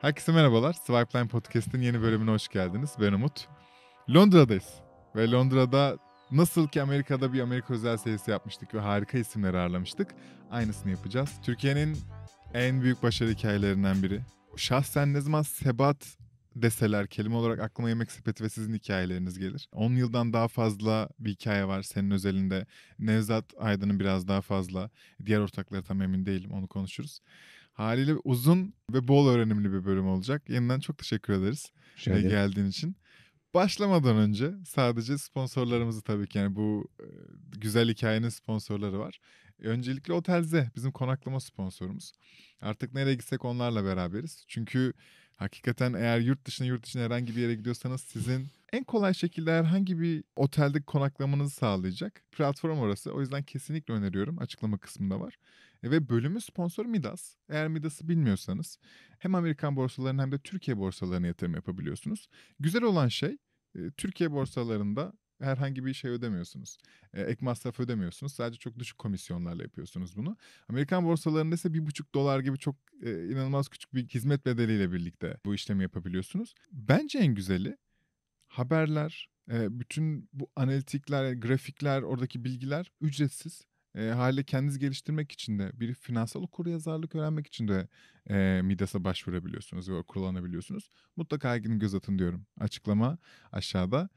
Herkese merhabalar. Swipeline Podcast'ın yeni bölümüne hoş geldiniz. Ben Umut. Londra'dayız. Ve Londra'da nasıl ki Amerika'da bir Amerika özel serisi yapmıştık ve harika isimleri ağırlamıştık. Aynısını yapacağız. Türkiye'nin en büyük başarı hikayelerinden biri. Şahsen ne zaman sebat deseler kelime olarak aklıma yemek sepeti ve sizin hikayeleriniz gelir. 10 yıldan daha fazla bir hikaye var senin özelinde. Nevzat Aydın'ın biraz daha fazla. Diğer ortakları tam emin değilim onu konuşuruz. Haliyle uzun ve bol öğrenimli bir bölüm olacak. Yeniden çok teşekkür ederiz e, geldiğin için. Başlamadan önce sadece sponsorlarımızı tabii ki yani bu e, güzel hikayenin sponsorları var. Öncelikle Otelze bizim konaklama sponsorumuz. Artık nereye gitsek onlarla beraberiz. Çünkü hakikaten eğer yurt dışına yurt dışına herhangi bir yere gidiyorsanız sizin en kolay şekilde herhangi bir otelde konaklamanızı sağlayacak platform orası. O yüzden kesinlikle öneriyorum. Açıklama kısmında var. E, ve bölümün sponsoru Midas. Eğer Midas'ı bilmiyorsanız hem Amerikan borsalarına hem de Türkiye borsalarına yatırım yapabiliyorsunuz. Güzel olan şey e, Türkiye borsalarında herhangi bir şey ödemiyorsunuz. E, ek masraf ödemiyorsunuz. Sadece çok düşük komisyonlarla yapıyorsunuz bunu. Amerikan borsalarında ise bir buçuk dolar gibi çok inanılmaz küçük bir hizmet bedeliyle birlikte bu işlemi yapabiliyorsunuz. Bence en güzeli haberler, bütün bu analitikler, grafikler, oradaki bilgiler ücretsiz. E, haliyle kendinizi geliştirmek için de bir finansal okuryazarlık öğrenmek için de e, Midas'a başvurabiliyorsunuz ve kullanabiliyorsunuz. Mutlaka gidin göz atın diyorum. Açıklama aşağıda.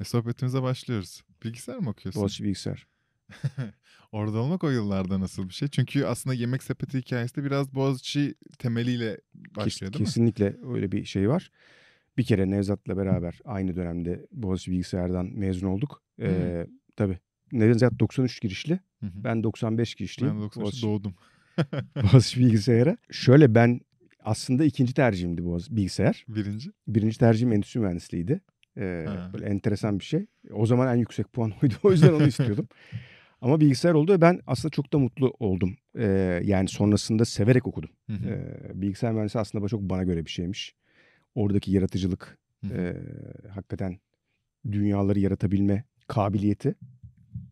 E, sohbetimize başlıyoruz. Bilgisayar mı okuyorsun? Boğaziçi bilgisayar. Orada olmak o yıllarda nasıl bir şey? Çünkü aslında yemek sepeti hikayesi de biraz Boğaziçi temeliyle başlıyor değil Kesinlikle mi? Kesinlikle öyle bir şey var. Bir kere Nevzat'la beraber aynı dönemde Boğaziçi Bilgisayar'dan mezun olduk. Ee, tabii Nevzat 93 girişli. Hı hı. Ben 95 girişliyim. Ben 93 Boğaziçi, doğdum. Boğaziçi Bilgisayar'a. Şöyle ben aslında ikinci tercihimdi Boğaziçi Bilgisayar. Birinci? Birinci tercihim endüstri mühendisliğiydi. Ee, böyle enteresan bir şey. O zaman en yüksek puan oydu. O yüzden onu istiyordum. Ama bilgisayar oldu ve ben aslında çok da mutlu oldum. Ee, yani sonrasında severek okudum. Hı hı. Ee, bilgisayar mühendisi aslında çok bana göre bir şeymiş. Oradaki yaratıcılık, hı hı. E, hakikaten dünyaları yaratabilme kabiliyeti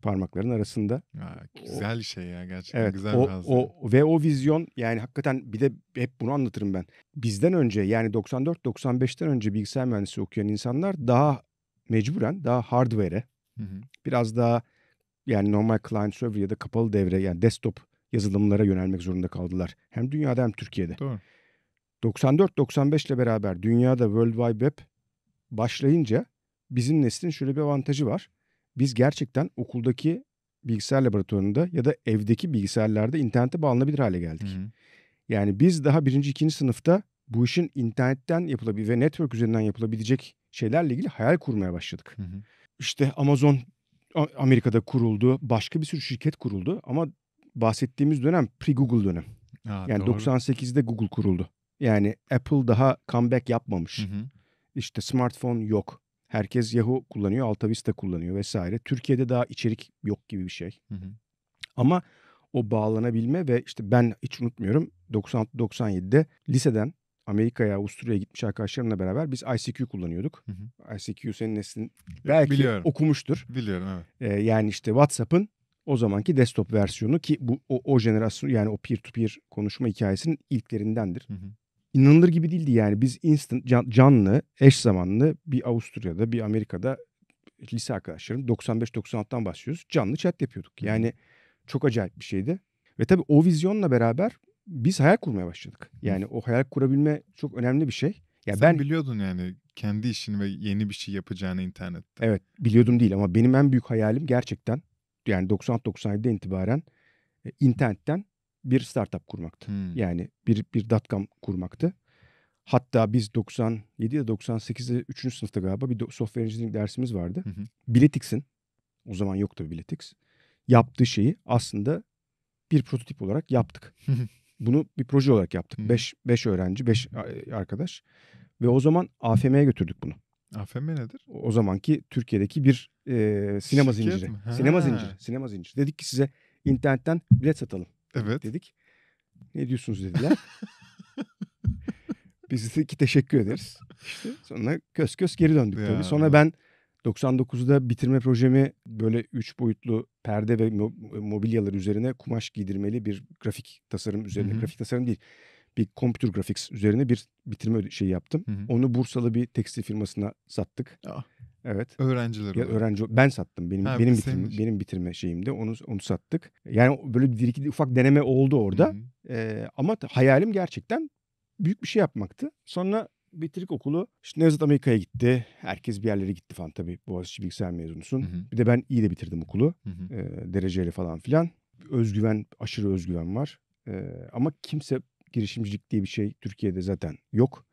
parmakların arasında. Ya, güzel o, şey ya gerçekten evet, güzel o, bir o ve o vizyon yani hakikaten bir de hep bunu anlatırım ben. Bizden önce yani 94-95'ten önce bilgisayar mühendisi okuyan insanlar daha mecburen daha hardware'e biraz daha yani normal client server ya da kapalı devre yani desktop yazılımlara yönelmek zorunda kaldılar. Hem dünyada hem Türkiye'de. Doğru. 94-95 ile beraber dünyada World Wide Web başlayınca bizim neslin şöyle bir avantajı var biz gerçekten okuldaki bilgisayar laboratuvarında ya da evdeki bilgisayarlarda internete bağlanabilir hale geldik. Hı hı. Yani biz daha birinci, ikinci sınıfta bu işin internetten yapılabilir ve network üzerinden yapılabilecek şeylerle ilgili hayal kurmaya başladık. Hı hı. İşte Amazon Amerika'da kuruldu, başka bir sürü şirket kuruldu ama bahsettiğimiz dönem pre-Google dönem. Ha, yani doğru. 98'de Google kuruldu. Yani Apple daha comeback yapmamış. Hı hı. İşte smartphone yok. Herkes Yahoo kullanıyor, Alta Vista kullanıyor vesaire. Türkiye'de daha içerik yok gibi bir şey. Hı hı. Ama o bağlanabilme ve işte ben hiç unutmuyorum 96-97'de liseden Amerika'ya, Avusturya'ya gitmiş arkadaşlarımla beraber biz ICQ kullanıyorduk. Hı hı. ICQ senin neslin belki Biliyorum. okumuştur. Biliyorum evet. Ee, yani işte WhatsApp'ın o zamanki desktop versiyonu ki bu o, o jenerasyon yani o peer to peer konuşma hikayesinin ilklerindendir. Hı hı inanılır gibi değildi yani. Biz instant canlı, eş zamanlı bir Avusturya'da, bir Amerika'da lise arkadaşlarım 95-96'dan başlıyoruz. Canlı chat yapıyorduk. Yani çok acayip bir şeydi. Ve tabii o vizyonla beraber biz hayal kurmaya başladık. Yani o hayal kurabilme çok önemli bir şey. Ya Sen ben biliyordun yani kendi işini ve yeni bir şey yapacağını internette. Evet, biliyordum değil ama benim en büyük hayalim gerçekten yani 96-97'den itibaren e, internetten bir startup kurmaktı. Hmm. Yani bir bir dotcom kurmaktı. Hatta biz 97 ya 98'de 3. sınıfta galiba bir software engineering dersimiz vardı. Hı Biletix'in o zaman yoktu Biletix. Yaptığı şeyi aslında bir prototip olarak yaptık. Bunu bir proje olarak yaptık. 5 5 öğrenci, 5 arkadaş ve o zaman AFM'ye götürdük bunu. AFM nedir? O zamanki Türkiye'deki bir e, sinema Şirket zinciri. Mi? Sinema zinciri. Sinema zinciri. Dedik ki size internetten bilet satalım. Evet. Dedik. Ne diyorsunuz dediler. Biz de ki teşekkür ederiz. İşte sonra kös kös geri döndük ya. tabii. Sonra ben 99'da bitirme projemi böyle üç boyutlu perde ve mobilyalar üzerine kumaş giydirmeli bir grafik tasarım üzerine. Hı-hı. Grafik tasarım değil. Bir computer graphics üzerine bir bitirme şeyi yaptım. Hı hı. Onu Bursalı bir tekstil firmasına sattık. Ah. Evet. Öğrenciler Ya olarak. öğrenci ben sattım. Benim Ha, benim bitirme, benim bitirme şeyimde onu onu sattık. Yani böyle bir iki ufak deneme oldu orada. Hı hı. Ee, ama hayalim gerçekten büyük bir şey yapmaktı. Sonra bitirdik okulu. İşte Nevzat Amerika'ya gitti. Herkes bir yerlere gitti falan tabii. Boğaziçi bilgisayar mezunusun. Hı hı. Bir de ben iyi de bitirdim okulu. Hı hı. Ee, dereceyle falan filan. Özgüven, aşırı özgüven var. Ee, ama kimse girişimcilik diye bir şey Türkiye'de zaten yok.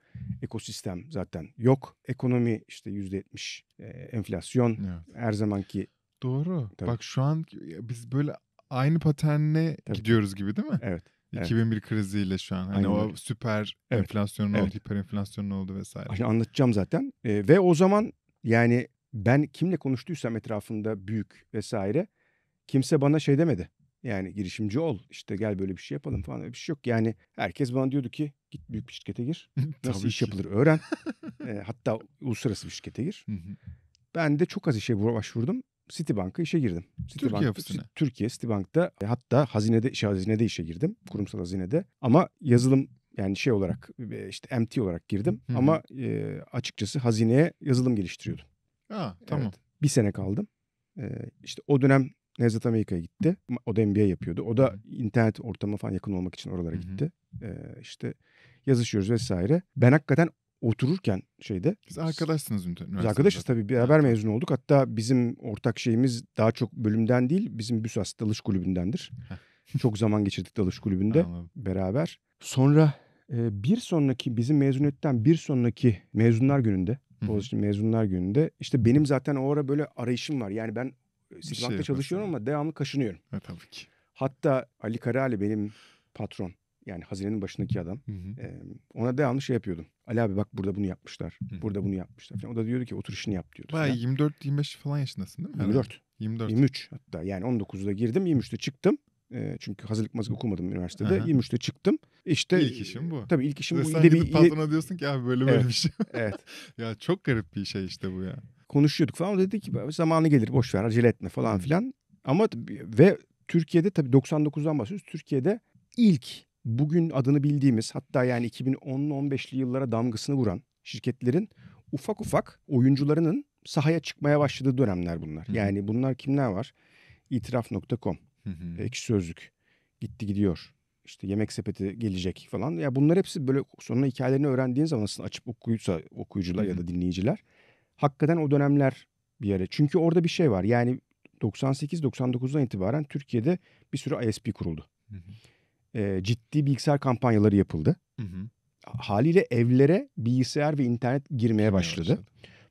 Ekosistem zaten yok. Ekonomi işte yüzde yetmiş e, enflasyon. Evet. Her zamanki Doğru. Tabii. Bak şu an biz böyle aynı paternle Tabii. gidiyoruz gibi değil mi? evet. Evet. 2001 kriziyle şu an. Hani Aynen o süper Evet. enflasyonun Evet. oldu, hiperenflasyonun oldu vesaire. Şimdi anlatacağım zaten. Ee, ve o zaman yani ben kimle konuştuysam etrafında büyük vesaire kimse bana şey demedi. Yani girişimci ol işte gel böyle bir şey yapalım falan öyle bir şey yok. Yani herkes bana diyordu ki git büyük bir şirkete gir. Nasıl iş yapılır öğren. Ee, hatta uluslararası bir şirkete gir. Ben de çok az işe başvurdum. Citibank'a işe girdim. Türkiye ofisine. Türkiye Citibank'ta e, hatta hazinede işe hazinede işe girdim. Kurumsal hazinede. Ama yazılım yani şey olarak e, işte MT olarak girdim. Ama e, açıkçası hazineye yazılım geliştiriyordum. Aa, tamam. Evet. Bir sene kaldım. Ee, işte o dönem Nevzat Amerika'ya gitti. O da MBA yapıyordu. O da internet ortamına falan yakın olmak için oralara gitti. Ee, işte yazışıyoruz vesaire. Ben hakikaten otururken şeyde Biz arkadaşsınız ünite- biz arkadaşız üniversitede. tabii beraber mezun olduk. Hatta bizim ortak şeyimiz daha çok bölümden değil bizim BÜSAS dalış kulübündendir. çok zaman geçirdik dalış kulübünde Anladım. beraber. Sonra bir sonraki bizim mezuniyetten bir sonraki mezunlar gününde. Boğaziçi mezunlar gününde işte benim zaten o ara böyle arayışım var. Yani ben Citibank'ta yapasın. çalışıyorum ama devamlı kaşınıyorum. Ha, tabii ki. Hatta Ali Karaali benim patron yani hazinenin başındaki adam. Hı hı. Ee, ona devamlı şey yapıyordum. Ali abi bak burada bunu yapmışlar. Hı. Burada bunu yapmışlar. Falan. O da diyordu ki otur işini yap diyordu. Bayağı falan. 24-25 falan yaşındasın değil mi? 24. 24. 23 hatta yani 19'da girdim 23'te çıktım. Ee, çünkü hazırlık mazlık okumadım üniversitede. Aha. 23'te çıktım. İşte İlk işin bu. Tabii ilk işim Ve bu. sen gidip bir, patrona diyorsun ki abi böyle böyle Evet. bir şey. evet. ya çok garip bir şey işte bu ya. Konuşuyorduk falan. O dedi ki zamanı gelir boş ver acele etme falan filan. Ama ve Türkiye'de tabii 99'dan bahsediyoruz. Türkiye'de ilk bugün adını bildiğimiz hatta yani 2010-15'li yıllara damgasını vuran şirketlerin ufak ufak oyuncularının sahaya çıkmaya başladığı dönemler bunlar. Hı hı. Yani bunlar kimler var? İtiraf.com, hı. Ekşi Sözlük, Gitti Gidiyor, işte Yemek Sepeti gelecek falan. Ya bunlar hepsi böyle sonra hikayelerini öğrendiğin zaman aslında açıp okuyuyorsa okuyucular Hı ya da dinleyiciler hakikaten o dönemler bir yere. Çünkü orada bir şey var. Yani 98-99'dan itibaren Türkiye'de bir sürü ISP kuruldu. Hı hı. Ee, ciddi bilgisayar kampanyaları yapıldı. Hı hı. Haliyle evlere bilgisayar ve internet girmeye başladı.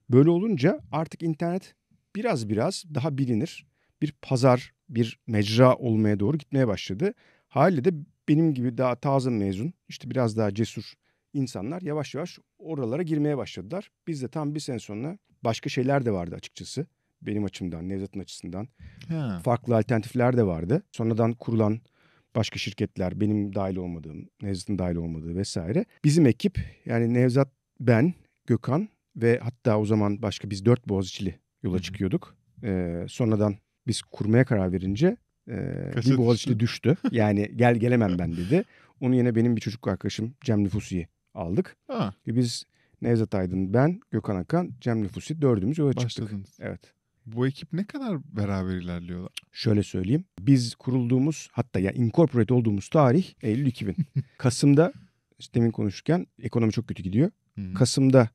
Böyle olunca artık internet biraz biraz daha bilinir. Bir pazar, bir mecra olmaya doğru gitmeye başladı. Haliyle de benim gibi daha taze mezun, işte biraz daha cesur insanlar yavaş yavaş oralara girmeye başladılar. Biz de tam bir sene sonra başka şeyler de vardı açıkçası. Benim açımdan, Nevzat'ın açısından. Ha. Farklı alternatifler de vardı. Sonradan kurulan başka şirketler, benim dahil olmadığım, Nevzat'ın dahil olmadığı vesaire. Bizim ekip yani Nevzat, ben, Gökhan ve hatta o zaman başka biz dört Boğaziçi'li yola Hı hı. çıkıyorduk. Ee, sonradan biz kurmaya karar verince e, bir Boğaziçi'li düştü. Yani gel gelemem ben dedi. Onun yerine benim bir çocuk arkadaşım Cem Nüfusi'yi aldık. Ha, Ve biz Nevzat Aydın, ben, Gökhan Akan, Cem Nüfusi dördümüz yola çıktık. başladınız. Evet. Bu ekip ne kadar beraber ilerliyorlar? Şöyle söyleyeyim. Biz kurulduğumuz hatta ya incorporate olduğumuz tarih Eylül 2000. Kasım'da işte demin konuşurken ekonomi çok kötü gidiyor. Kasım'da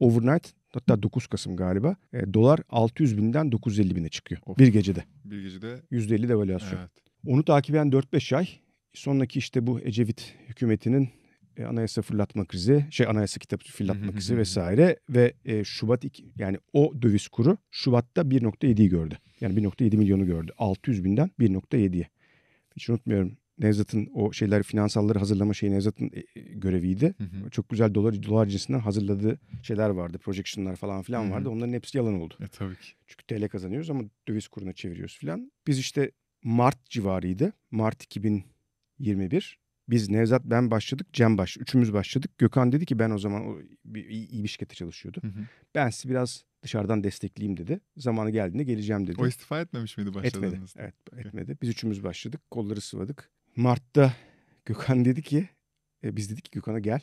overnight hatta 9 Kasım galiba e, dolar 600 binden 950 bine çıkıyor. Of. Bir gecede. Bir gecede %50 devalüasyon. evet. Onu takip eden 4-5 ay sonraki işte bu Ecevit hükümetinin e, anayasa fırlatma krizi, şey anayasa kitabı fırlatma krizi vesaire ve e, Şubat iki, yani o döviz kuru Şubat'ta 1.7'yi gördü. Yani 1.7 milyonu gördü. 600 binden 1.7'ye. Hiç unutmuyorum. Nevzat'ın o şeyler finansalları hazırlama şeyi Nevzat'ın e, e, göreviydi. Hı hı. Çok güzel dolar dolar cinsinden hazırladığı şeyler vardı. Projection'lar falan filan Hı hı. vardı. Onların hepsi yalan oldu. E tabii ki. Çünkü TL kazanıyoruz ama döviz kuruna çeviriyoruz filan. Biz işte Mart civarıydı. Mart 2021. Biz Nevzat ben başladık, Cem baş, üçümüz başladık. Gökhan dedi ki ben o zaman o bir, iyi, bir şirkette çalışıyordu. Hı hı. Ben sizi biraz dışarıdan destekleyeyim dedi. Zamanı geldiğinde geleceğim dedi. O istifa etmemiş miydi etmedi. başladığınızda? Evet, etmedi. Biz üçümüz başladık. Kolları sıvadık. Mart'ta Gökhan dedi ki E, biz dedik ki Gökhan'a gel.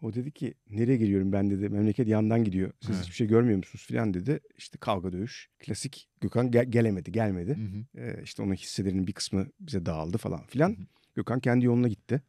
O dedi ki nereye geliyorum ben dedi. Memleket yandan gidiyor. Siz Evet. hiçbir şey görmüyor musunuz filan dedi. İşte kavga dövüş. Klasik. Gökhan gel- gelemedi gelmedi. Hı hı. E, işte onun hisselerinin bir kısmı bize dağıldı falan filan. Hı hı. Gökhan kendi yoluna gitti.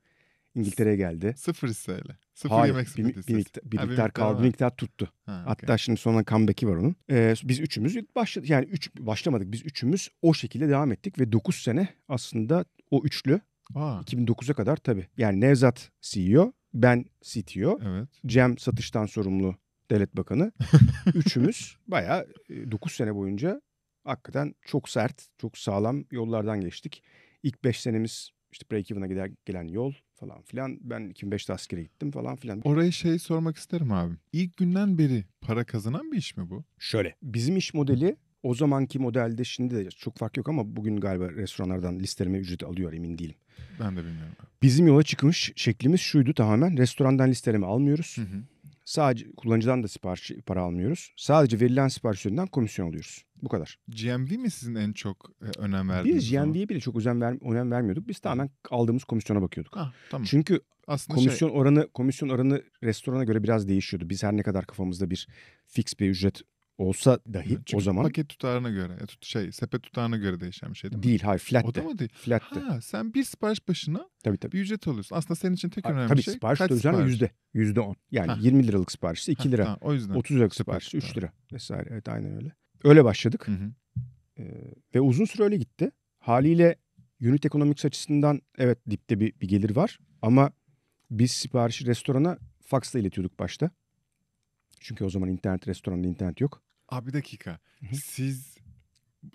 İngiltere'ye geldi. Sıfır hisseyle. Sıfır Hayır, yemek bir, bir, miktar, bir Ha, miktar kaldı, var. bir miktar tuttu. Ha, Hatta okey. şimdi sonra comeback'i var onun. Ee, biz üçümüz başladık. Yani üç başlamadık. Biz üçümüz o şekilde devam ettik ve 9 sene aslında o üçlü Aa, 2009'a kadar tabii. Yani Nevzat CEO, ben CTO, evet. Cem satıştan sorumlu devlet bakanı. Üçümüz bayağı 9 sene boyunca hakikaten çok sert, çok sağlam yollardan geçtik. İlk 5 senemiz işte break-even'a gider, gelen yol falan filan. Ben 2005'te askere gittim falan filan. Orayı şey sormak isterim abi. İlk günden beri para kazanan bir iş mi bu? Şöyle. Bizim iş modeli o zamanki modelde şimdi de çok fark yok ama bugün galiba restoranlardan listeleme ücreti alıyor emin değilim. Ben de bilmiyorum. Bizim yola çıkmış şeklimiz şuydu tamamen. Restorandan listeleme almıyoruz. Hı hı. Sadece kullanıcıdan da sipariş para almıyoruz. Sadece verilen sipariş üzerinden komisyon alıyoruz. Bu kadar. GMV mi sizin en çok e, önem verdiğiniz? Biz? GMV'ye bile çok özen, ver, önem vermiyorduk. Biz tamamen aldığımız komisyona bakıyorduk. Ah, tamam. Çünkü Aslında şey, komisyon oranı komisyon oranı restorana göre biraz değişiyordu. Biz her ne kadar kafamızda bir fix bir ücret olsa dahi çünkü o zaman paket tutarına göre, e, şey sepet tutarına göre değişen bir şey değil mi? değil. Hayır O flatte. da mı değil? Flatte. Ha, sen bir sipariş başına Tabii tabii. bir ücret alıyorsun. Aslında senin için tek Ay, önemli Tabii şey sipariş kaç sipariş? yüzde. Yüzde on. Yani Ha. 20 liralık siparişte 2 Ha, lira. tamam, o yüzden. 30 liralık siparişte 3 tutarı. lira vesaire. Evet aynen öyle. Öyle başladık. Hı hı. Ee, ve uzun süre öyle gitti. Haliyle unit economics açısından evet dipte bir, bir gelir var. Ama biz siparişi restorana faksla iletiyorduk başta. Çünkü o zaman internet restoranda internet yok. Abi bir dakika. Siz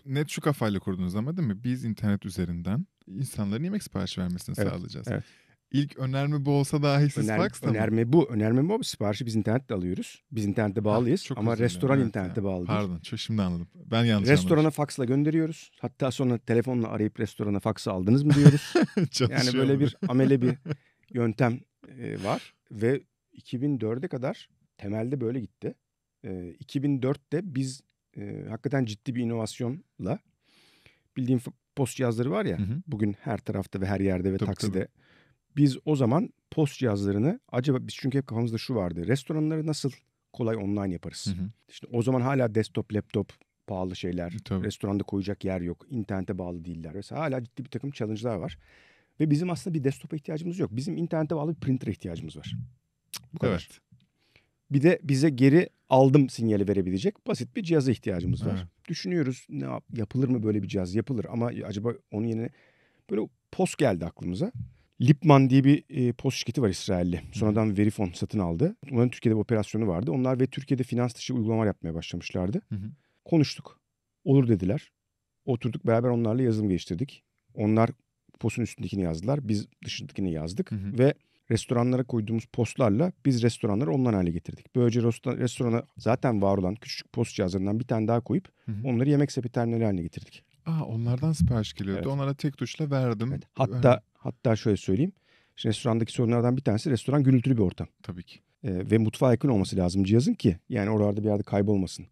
net şu kafayla kurdunuz ama değil mi? Biz internet üzerinden insanların yemek siparişi vermesini Evet, sağlayacağız. evet. İlk önerme bu olsa dahi siz Öner- faksla mı? önerme bu. Önerme bu. Siparişi biz internette alıyoruz. Biz internette bağlıyız Çok ama restoran evet internette bağlı değil. Pardon, çok şimdi anladım. Ben yanlış Restorana faksla gönderiyoruz. Hatta sonra telefonla arayıp restorana faksı aldınız mı diyoruz. anladım. Yani böyle bir amele bir yöntem e, var ve 2004'e kadar temelde böyle gitti. E, 2004'te biz e, hakikaten ciddi bir inovasyonla bildiğin post cihazları var ya Hı hı. bugün her tarafta ve her yerde ve Tabii, takside. Biz o zaman post cihazlarını acaba biz çünkü hep kafamızda şu vardı. Restoranları nasıl kolay online yaparız? Hı hı. İşte o zaman hala desktop, laptop pahalı şeyler. Tabii. Restoranda koyacak yer yok. İnternete bağlı değiller. Mesela hala ciddi bir takım challenge'lar var. Ve bizim aslında bir desktop'a ihtiyacımız yok. Bizim internete bağlı bir printer'a ihtiyacımız var. Bu kadar. Evet. Bir de bize geri aldım sinyali verebilecek basit bir cihaza ihtiyacımız var. Evet. Düşünüyoruz ne yap- yapılır mı böyle bir cihaz? Yapılır ama acaba onun yerine böyle post geldi aklımıza. Lipman diye bir e, post şirketi var İsrailli. Sonradan Verifone satın aldı. Onların Türkiye'de bir operasyonu vardı. Onlar ve Türkiye'de finans dışı uygulamalar yapmaya başlamışlardı. Hı hı. Konuştuk. Olur dediler. Oturduk beraber onlarla yazılım geliştirdik. Onlar postun üstündekini yazdılar. Biz dışındakini yazdık. Hı hı. Ve restoranlara koyduğumuz postlarla biz restoranları online hale getirdik. Böylece resto- restorana zaten var olan küçük post cihazlarından bir tane daha koyup Hı hı. onları yemek sepeti terminali haline getirdik. Aa, onlardan sipariş geliyordu. Evet. Onlara tek tuşla verdim. Evet. Hatta hatta şöyle söyleyeyim. Şimdi restorandaki sorunlardan bir tanesi restoran gürültülü bir ortam. Tabii ki. Ee, ve mutfağa yakın olması lazım cihazın ki yani oralarda bir yerde kaybolmasın.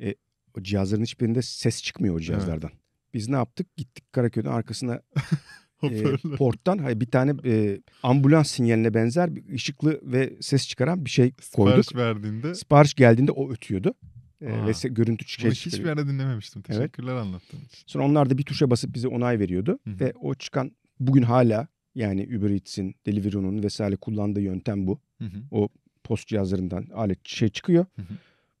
E, o cihazların hiçbirinde ses çıkmıyor o cihazlardan. Biz ne yaptık? Gittik Karaköy'ün arkasına e, porttan hayır, bir tane e, ambulans sinyaline benzer bir ışıklı ve ses çıkaran bir şey koyduk. Sipariş verdiğinde Sipariş geldiğinde o ötüyordu. E, Aa. ve görüntü bunu şey hiçbir yerde dinlememiştim. Evet. Teşekkürler anlattığın için. Sonra onlar da bir tuşa basıp bize onay veriyordu. Hı hı. Ve o çıkan bugün hala yani Uber Eats'in, Deliveroo'nun vesaire kullandığı yöntem bu. Hı hı. Post cihazlarından alet şey çıkıyor. Hı hı.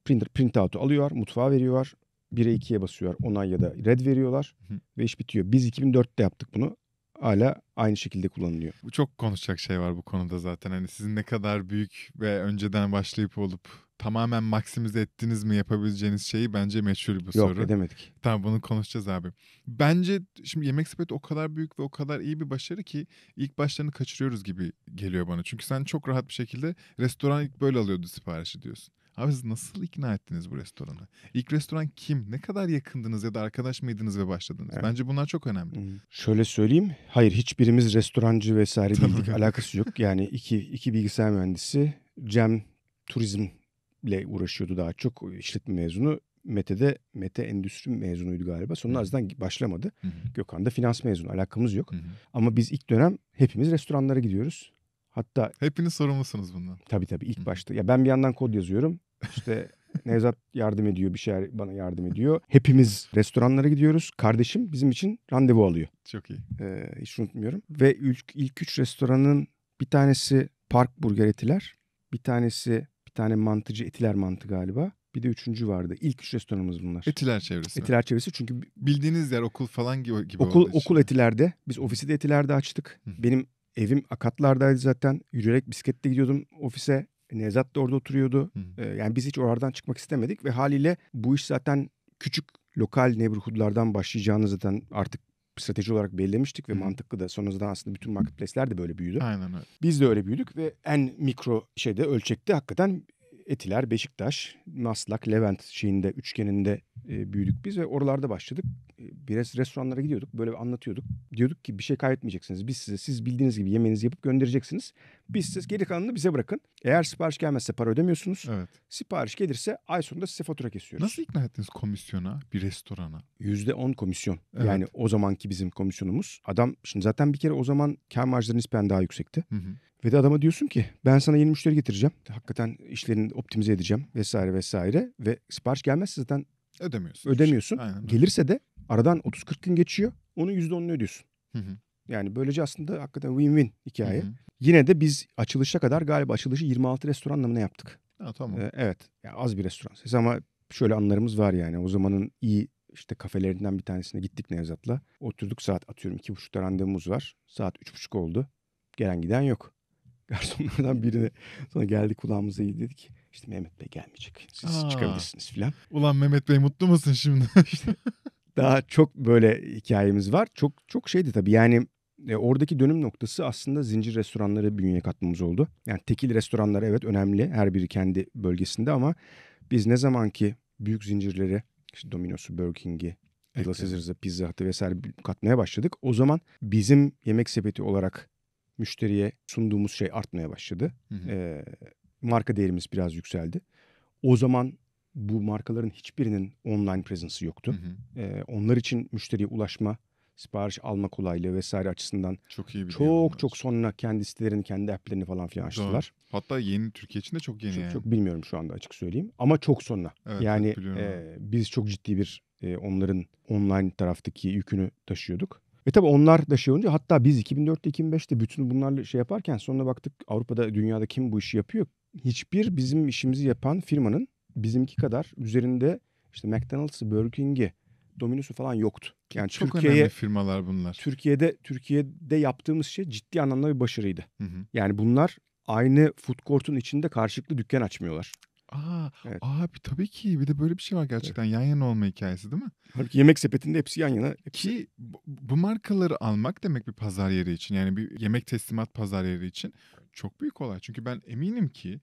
Printer printout'u alıyorlar, mutfağa veriyorlar. 1'e 2'ye basıyorlar. Onay ya da red veriyorlar. Hı hı. Ve iş bitiyor. Biz 2004'te yaptık bunu. Hala aynı şekilde kullanılıyor. Bu Çok konuşacak şey var bu konuda zaten. Hani sizin ne kadar büyük ve önceden başlayıp olup tamamen maksimize ettiniz mi yapabileceğiniz şeyi bence meçhul bu Yok soru. edemedik. Tamam bunu konuşacağız abi. Bence şimdi Yemek Sepeti o kadar büyük ve o kadar iyi bir başarı ki ilk başlarını kaçırıyoruz gibi geliyor bana. Çünkü sen çok rahat bir şekilde restoran ilk böyle alıyordu siparişi diyorsun. Abi siz nasıl ikna ettiniz bu restoranı? İlk restoran kim? Ne kadar yakındınız ya da arkadaş mıydınız ve başladınız? Evet. Bence bunlar çok önemli. Hmm. Şöyle söyleyeyim. Hayır hiçbirimiz restorancı vesaire değildik. Alakası yok. Yani iki, iki bilgisayar mühendisi. Cem turizmle uğraşıyordu daha çok. işletme mezunu. Mete de Mete endüstri mezunuydu galiba. Sonra azdan başlamadı. Hı hı. Gökhan da finans mezunu. Alakamız yok. Hı hı. Ama biz ilk dönem hepimiz restoranlara gidiyoruz. Hatta Hepiniz sorumlusunuz bundan. tabii tabii ilk başta. Ya ben bir yandan kod yazıyorum. İşte Nevzat yardım ediyor, bir şeyler bana yardım ediyor. Hepimiz restoranlara gidiyoruz. Kardeşim bizim için randevu alıyor. Çok iyi. Ee, hiç unutmuyorum. Ve ilk, ilk üç restoranın bir tanesi Park Burger Etiler. Bir tanesi bir tane mantıcı Etiler Mantı galiba. Bir de üçüncü vardı. İlk üç restoranımız bunlar. Etiler çevresi. mi? Etiler çevresi çünkü Bildiğiniz yer okul falan gibi, gibi okul okul Etiler'de. Biz ofisi de Etiler'de açtık. Hı. Benim evim Akatlar'daydı zaten. Yürüyerek bisikletle gidiyordum ofise. Nevzat da orada oturuyordu. Hı. Ee, yani biz hiç oralardan çıkmak istemedik ve haliyle bu iş zaten küçük lokal neighborhood'lardan başlayacağını zaten artık strateji olarak belirlemiştik ve hı. mantıklı da sonradan aslında bütün marketplace'ler de böyle büyüdü. Aynen öyle. Biz de öyle büyüdük ve en mikro şeyde ölçekte hakikaten Etiler, Beşiktaş, Maslak, Levent şeyinde üçgeninde e, büyüdük biz ve oralarda başladık. Biraz restoranlara gidiyorduk böyle anlatıyorduk. Diyorduk ki bir şey kaybetmeyeceksiniz. Biz size siz bildiğiniz gibi yemeğinizi yapıp göndereceksiniz. Biz siz geri kalanını bize bırakın. Eğer sipariş gelmezse para ödemiyorsunuz. Evet. Sipariş gelirse ay sonunda size fatura kesiyoruz. Nasıl ikna ettiniz komisyona bir restorana? %10 komisyon. Evet. Yani o zamanki bizim komisyonumuz. Adam şimdi zaten bir kere o zaman kar marjları nispen daha yüksekti. Hı hı. Ve de adama diyorsun ki ben sana yeni müşteri getireceğim. Hakikaten işlerini optimize edeceğim vesaire vesaire. Ve sipariş gelmezse zaten Ödemiyorsun. ödemiyorsun. Aynen. Gelirse de aradan 30-40 gün geçiyor. Onun %10'unu ödüyorsun. Hı hı. Yani böylece aslında hakikaten win-win hikaye. Hı hı. Yine de biz açılışa kadar galiba açılışı 26 restoranla mı ne yaptık? Ha, tamam. Ee, evet. Ya az bir restoran sayısı ama şöyle anlarımız var yani. O zamanın iyi işte kafelerinden bir tanesine gittik Nevzat'la. Oturduk saat atıyorum iki buçukta randevumuz var. Saat üç buçuk oldu. Gelen giden yok. Garsonlardan birine sonra geldi kulağımıza iyi dedik. İşte Mehmet Bey gelmeyecek. Siz Aa. çıkabilirsiniz filan. Ulan Mehmet Bey mutlu musun şimdi? Daha çok böyle hikayemiz var. Çok çok şeydi tabii yani e, oradaki dönüm noktası aslında zincir restoranları bünyeye katmamız oldu. Yani tekil restoranlar evet önemli her biri kendi bölgesinde ama biz ne zaman ki büyük zincirleri işte Domino's'u, Burger King'i, Little. Caesars'ı, Pizza Hut'ı vesaire katmaya başladık. O zaman bizim yemek sepeti olarak müşteriye sunduğumuz şey artmaya başladı. Hı hı. Ee, marka değerimiz biraz yükseldi. O zaman bu markaların hiçbirinin online presence'ı yoktu. Hı hı. Ee, onlar için müşteriye ulaşma, sipariş alma kolaylığı vesaire açısından Çok iyi bir çok çok sonra kendi sitelerini, kendi app'lerini falan filan açtılar. Hatta yeni Türkiye için de çok yeni Çok, yani. çok bilmiyorum şu anda açık söyleyeyim ama çok sonra. Evet, yani e, biz çok ciddi bir e, onların online taraftaki yükünü taşıyorduk. Ve tabii onlar da şey olunca hatta biz 2004'te 2005'te bütün bunlarla şey yaparken sonra baktık Avrupa'da dünyada kim bu işi yapıyor? Hiçbir bizim işimizi yapan firmanın bizimki kadar üzerinde işte McDonald's'ı, Burger King'i, Domino's'u falan yoktu. Yani çok Türkiye'ye önemli firmalar bunlar. Türkiye'de Türkiye'de yaptığımız şey ciddi anlamda bir başarıydı. Hı hı. Yani bunlar aynı food court'un içinde karşılıklı dükkan açmıyorlar. Aa, Evet. abi tabii ki bir de böyle bir şey var gerçekten yan yana olma hikayesi değil mi? Halbuki yemek sepetinde hepsi yan yana. Hepsi... Ki bu, bu markaları almak demek bir pazar yeri için yani bir yemek teslimat pazar yeri için çok büyük olay. Çünkü ben eminim ki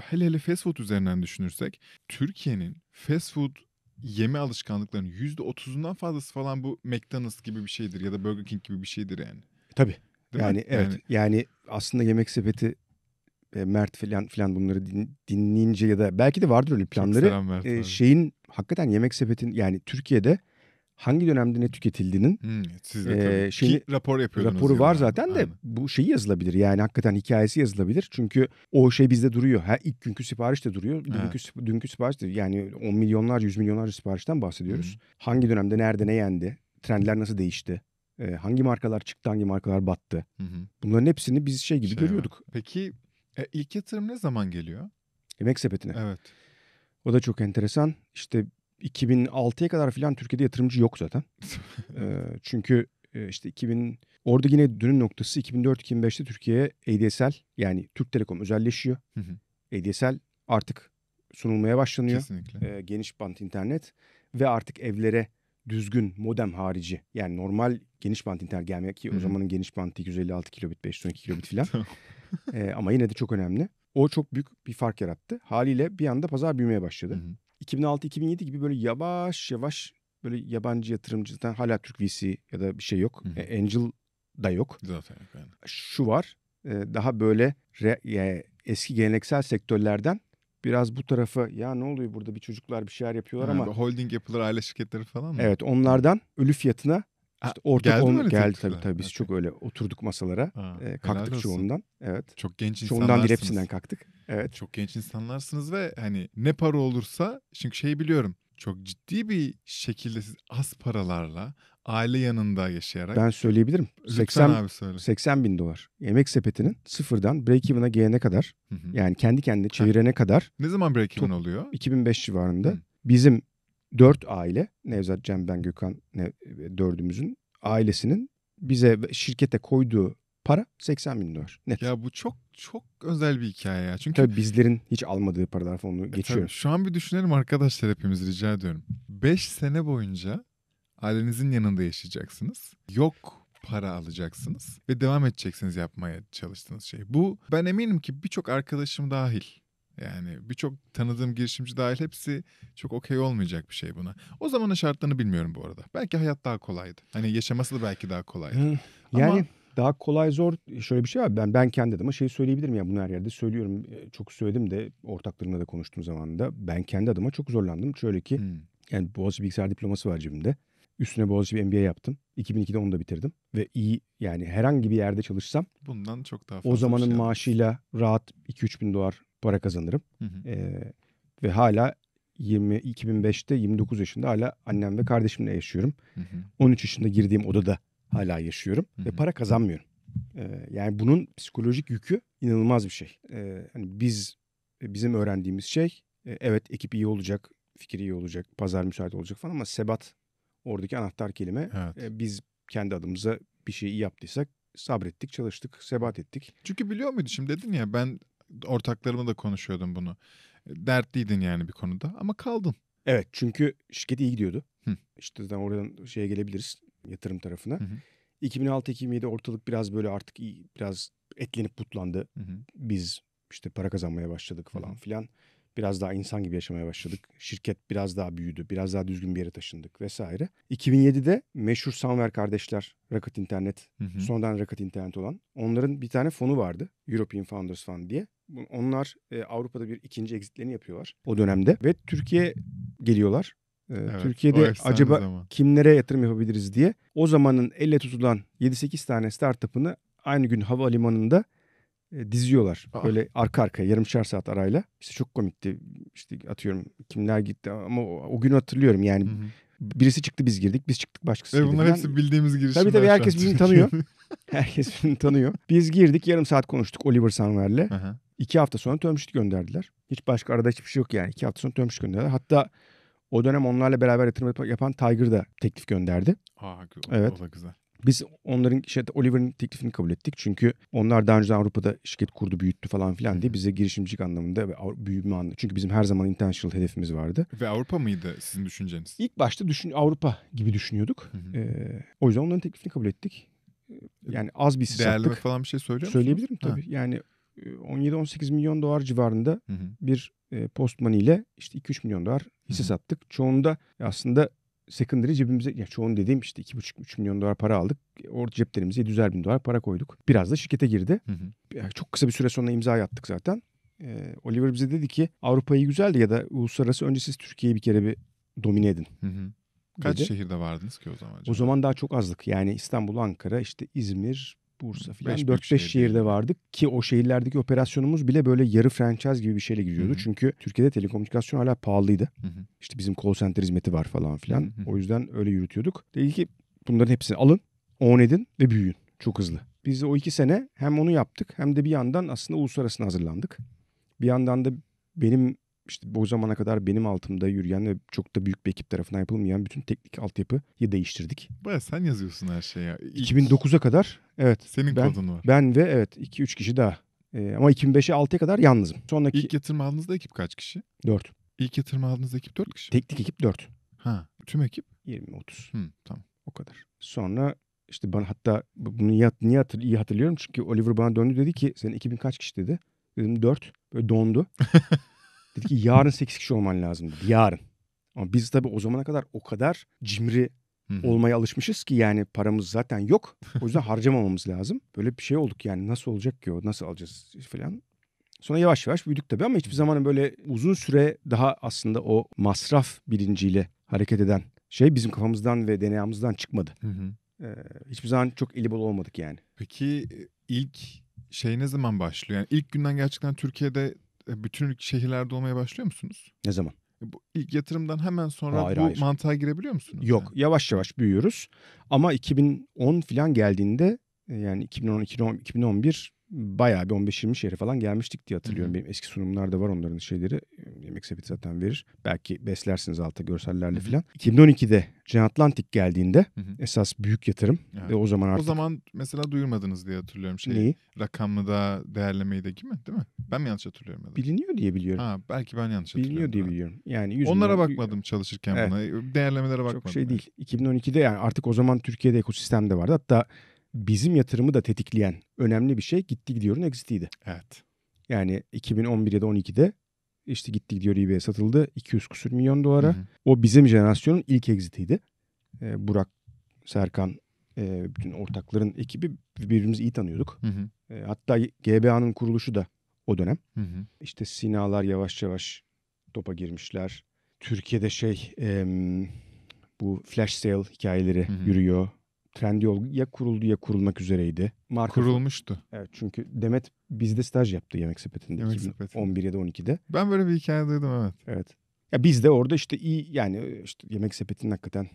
hele hele fast food üzerinden düşünürsek Türkiye'nin fast food yeme alışkanlıklarının %30'undan fazlası falan bu McDonald's gibi bir şeydir ya da Burger King gibi bir şeydir yani. Tabii. Değil yani mi? evet. Yani... aslında yemek sepeti e, Mert falan filan bunları din- dinleyince ya da belki de vardır öyle planları. Mert E, şeyin hakikaten yemek sepetin yani Türkiye'de hangi dönemde ne tüketildiğinin Hmm, siz şeyini- Ki rapor yapıyordunuz. raporu var zaten de Aynen. bu şeyi yazılabilir. Yani hakikaten hikayesi yazılabilir. Çünkü o şey bizde duruyor. Ha ilk günkü sipariş de duruyor. Dünkü, Evet. dünkü sipariş de yani 10 milyonlarca, 100 milyonlarca siparişten bahsediyoruz. Hangi dönemde, nerede, ne yendi? Trendler nasıl değişti? Ee, hangi markalar çıktı, hangi markalar battı? Hı hı. Bunların hepsini biz şey gibi Şey görüyorduk. var. Peki e, ilk yatırım ne zaman geliyor? Yemek sepetine. Evet. O da çok enteresan. İşte 2006'ya kadar falan Türkiye'de yatırımcı yok zaten. Ee, çünkü e, işte 2000 orada yine dönüm noktası 2004-2005'te Türkiye'ye ADSL yani Türk Telekom özelleşiyor. Hı hı. ADSL artık sunulmaya başlanıyor. Kesinlikle. Ee, geniş bant internet ve artık evlere düzgün modem harici yani normal geniş bant internet gelmiyor ki o zamanın geniş bantı 256 kilobit 512 kilobit. Tamam. Ee, ama yine de çok önemli. O çok büyük bir fark yarattı. Haliyle bir anda pazar büyümeye başladı. Hı hı. 2006-2007 gibi böyle yavaş yavaş böyle yabancı yatırımcıdan hala Türk VC ya da bir şey yok. Hı hı. E, Angel da yok. Zaten yani. Şu var e, daha böyle re- e, eski geleneksel sektörlerden biraz bu tarafa ya ne oluyor burada bir çocuklar bir şeyler yapıyorlar Ha, ama holding yapılar, aile şirketleri falan mı? evet onlardan ölü fiyatına İşte ortak geldi öyle geldi tabii tabii biz Okey. çok öyle oturduk masalara. Ha, E, kalktık olsun. çoğundan. Evet. Çok genç Çoğundan insanlarsınız. değil hepsinden kalktık. Evet. Çok genç insanlarsınız ve hani ne para olursa çünkü şeyi biliyorum. Çok ciddi bir şekilde siz az paralarla aile yanında yaşayarak Ben söyleyebilirim. Lütfen 80 abi söyle. 80 bin dolar. Yemek sepetinin sıfırdan break even'a gelene kadar Hı hı. yani kendi kendine çevirene kadar Ne zaman break even Top- oluyor? 2005 civarında Hı. bizim dört aile Nevzat, Cem, ben, Gökhan ne, dördümüzün ailesinin bize şirkete koyduğu para 80 bin dolar. Net. Ya bu çok çok özel bir hikaye ya. Çünkü Tabii bizlerin hiç almadığı paralar falan onu E, geçiyorum. tabii şu an bir düşünelim arkadaşlar hepimiz rica ediyorum. 5 sene boyunca ailenizin yanında yaşayacaksınız. Yok para alacaksınız ve devam edeceksiniz yapmaya çalıştığınız şey. Bu ben eminim ki birçok arkadaşım dahil yani birçok tanıdığım girişimci dahil hepsi çok okey olmayacak bir şey buna. O zamanın şartlarını bilmiyorum bu arada. Belki hayat daha kolaydı. Hani yaşaması da belki daha kolaydı. Yani Ama- daha kolay zor şöyle bir şey var. Ben ben kendi adıma şey söyleyebilirim ya bunu her yerde söylüyorum. E, Çok söyledim de ortaklarımla da konuştuğum zamanında ben kendi adıma çok zorlandım. Şöyle ki Hmm. Yani Boğaziçi Bilgisayar Diploması var cebimde. Üstüne Boğaziçi bir MBA yaptım. 2002'de onu da bitirdim. Ve iyi yani herhangi bir yerde çalışsam Bundan çok daha fazla o zamanın şey maaşıyla rahat 2-3 bin dolar para kazanırım. Hı hı. Ee, ve hala 20 2005'te 29 yaşında hala annem ve kardeşimle yaşıyorum. Hı hı. 13 yaşında girdiğim odada hala yaşıyorum Hı ve para kazanmıyorum. Ee, yani bunun psikolojik yükü inanılmaz bir şey. Ee, hani biz bizim öğrendiğimiz şey e, evet ekip iyi olacak, fikir iyi olacak, pazar müsait olacak falan ama sebat oradaki anahtar kelime. Evet. E, biz kendi adımıza bir şey iyi yaptıysak sabrettik, çalıştık, sebat ettik. Çünkü biliyor muydu şimdi dedin ya ben ortaklarımla da konuşuyordum bunu. Dertliydin yani bir konuda ama kaldın. Evet çünkü şirket iyi gidiyordu. Hı. İşte oradan şeye gelebiliriz yatırım tarafına. Hı hı. 2006-2007 ortalık biraz böyle artık iyi, biraz etlenip butlandı. Hı hı. Biz işte para kazanmaya başladık Hı falan hı. filan. Biraz daha insan gibi yaşamaya başladık. Şirket biraz daha büyüdü. Biraz daha düzgün bir yere taşındık vesaire. 2007'de meşhur Sanver kardeşler Rocket Internet, Hı hı. sonradan Rocket Internet olan. Onların bir tane fonu vardı. European Founders Fund diye. Onlar e, Avrupa'da bir ikinci exitlerini yapıyorlar o dönemde. Ve Türkiye geliyorlar. E, Evet, Türkiye'de acaba zaman. kimlere yatırım yapabiliriz diye o zamanın elle tutulan 7-8 tane startup'ını aynı gün havalimanında e, diziyorlar. Aa. Böyle arka arkaya yarımşar saat arayla. İşte çok komikti. İşte atıyorum kimler gitti ama o, o günü hatırlıyorum yani. Hı hı. Birisi çıktı biz girdik, biz çıktık başkası Ve girdi bunlar hepsi bildiğimiz girişimler. Tabii tabii herkes birbirini tanıyor. Herkes birbirini tanıyor. Biz girdik yarım saat konuştuk Oliver Sanver'le. İki hafta sonra term gönderdiler. Hiç başka arada hiçbir şey yok yani. İki hafta sonra term gönderdiler. Hatta o dönem onlarla beraber yatırım yap- yapan Tiger da teklif gönderdi. Aa, o, Evet. o da güzel. Biz onların şey, Oliver'ın teklifini kabul ettik. Çünkü onlar daha önce Avrupa'da şirket kurdu, büyüttü falan filan diye bize girişimcilik anlamında ve büyüme anlamında. Çünkü bizim her zaman international hedefimiz vardı. Ve Avrupa mıydı sizin düşünceniz? İlk başta düşün Avrupa gibi düşünüyorduk. Hı hı. Ee, o yüzden onların teklifini kabul ettik. Ee, Yani az bir hisse Değerleme falan bir şey söylüyor musunuz? Söyleyebilirim Ha. tabii. Yani e, 17-18 milyon dolar civarında Hı hı. bir e, post money ile işte 2-3 milyon dolar hisse Hı sattık. Çoğunda aslında secondary cebimize, ya çoğunu dediğim işte 2,5-3 milyon dolar para aldık. Orada ceplerimize 700 bin dolar para koyduk. Biraz da şirkete girdi. Hı hı. Ya Çok kısa bir süre sonra imza attık zaten. E, Oliver bize dedi ki Avrupa'yı güzeldi ya da uluslararası önce siz Türkiye'yi bir kere bir domine edin. Hı hı. Kaç dedi. şehirde vardınız ki o zaman? O acaba? zaman daha çok azdık. Yani İstanbul, Ankara, işte İzmir, Bursa filan Beş büyük 4-5 şehir şehirde vardık ki o şehirlerdeki operasyonumuz bile böyle yarı franchise gibi bir şeyle gidiyordu. Hı hı. Çünkü Türkiye'de telekomünikasyon hala pahalıydı. Hı hı. İşte bizim call center hizmeti var falan filan. Hı hı. O yüzden öyle yürütüyorduk. Dedi ki bunların hepsini alın, own edin ve büyüyün. Çok hızlı. Biz de o iki sene hem onu yaptık hem de bir yandan aslında uluslararasına hazırlandık. Bir yandan da benim işte bu zamana kadar benim altımda yürüyen ve çok da büyük bir ekip tarafından yapılmayan bütün teknik altyapıyı değiştirdik. Baya sen yazıyorsun her şeyi ya. İlk 2009'a kadar evet Senin ben, kodun var. ben ve evet 2-3 kişi daha. Ee, ama 2005'e 6'ya kadar yalnızım. Sonraki İlk yatırım aldığınızda ekip kaç kişi? 4. İlk yatırım aldığınızda ekip 4 kişi. Teknik ekip 4. Ha, tüm ekip? 20-30 Hı, tamam. o kadar. Sonra işte bana hatta bu- bunu niye, niye hatır, iyi hatırlıyorum çünkü Oliver bana döndü dedi ki senin ekibin kaç kişi dedi. Dedim 4. Böyle dondu. dedi ki yarın 8 kişi olman lazım dedi. Yarın. Ama biz tabii o zamana kadar o kadar cimri olmaya alışmışız ki yani paramız zaten yok. O yüzden harcamamamız lazım. Böyle bir şey olduk yani nasıl olacak ki o nasıl alacağız falan. Sonra yavaş yavaş büyüdük tabii ama hiçbir zaman böyle uzun süre daha aslında o masraf bilinciyle hareket eden şey bizim kafamızdan ve DNA'mızdan çıkmadı. Hı hı. Ee, hiçbir zaman çok eli bol olmadık yani. Peki e, ilk şey ne zaman başlıyor? Yani ilk günden gerçekten Türkiye'de bütün şehirlerde olmaya başlıyor musunuz? Ne zaman? E, Bu ilk yatırımdan hemen sonra Hayır, bu hayır. mantığa girebiliyor musunuz? Yok yani? yavaş yavaş büyüyoruz. Ama 2010 falan geldiğinde e, yani 2010 2010 2011 bayağı bir 15-20 şehre falan gelmiştik diye hatırlıyorum. Hı hı. Benim eski sunumlarda var onların şeyleri. E, Yemek sepeti zaten verir. Belki beslersiniz altta görsellerle Hı hı. falan. 2012'de Gen Atlantic geldiğinde Hı hı. esas büyük yatırım Evet. ve o zaman artık O zaman mesela duyurmadınız diye hatırlıyorum şeyi. neyi? Rakamı da değerlemeyi de değil mi? Değil mi? Ben mi yanlış hatırlıyorum? Ya da? Biliniyor diye biliyorum. Ha, belki ben yanlış hatırlıyorum. Biliniyor diye evet. biliyorum. Yani 100 Onlara milyon- bakmadım çalışırken Evet. buna. Değerlemelere bakmadım. Çok şey yani. değil. 2012'de yani artık o zaman Türkiye'de ekosistem de vardı. Hatta bizim yatırımı da tetikleyen önemli bir şey gitti gidiyorun exit'iydi. Evet. Yani 2011 ya da 12'de işte gitti gidiyor eBay'e satıldı 200 küsür milyon dolara. Hı hı. O bizim jenerasyonun ilk exit'iydi. Ee, Burak, Serkan, e, bütün ortakların ekibi birbirimizi iyi tanıyorduk. Hı hı. E, hatta GBA'nın kuruluşu da o dönem. Hı hı. İşte Sinalar yavaş yavaş topa girmişler. Türkiye'de şey em, bu flash sale hikayeleri Hı hı. yürüyor. Trendyol ya kuruldu ya kurulmak üzereydi. Marka Kurulmuştu. Evet çünkü Demet bizde staj yaptı Yemek Sepeti'nde Yemek 2011 ya da 12'de. Ben böyle bir hikaye duydum evet. Evet. Ya biz de orada işte iyi yani işte Yemek Sepeti'nin hakikaten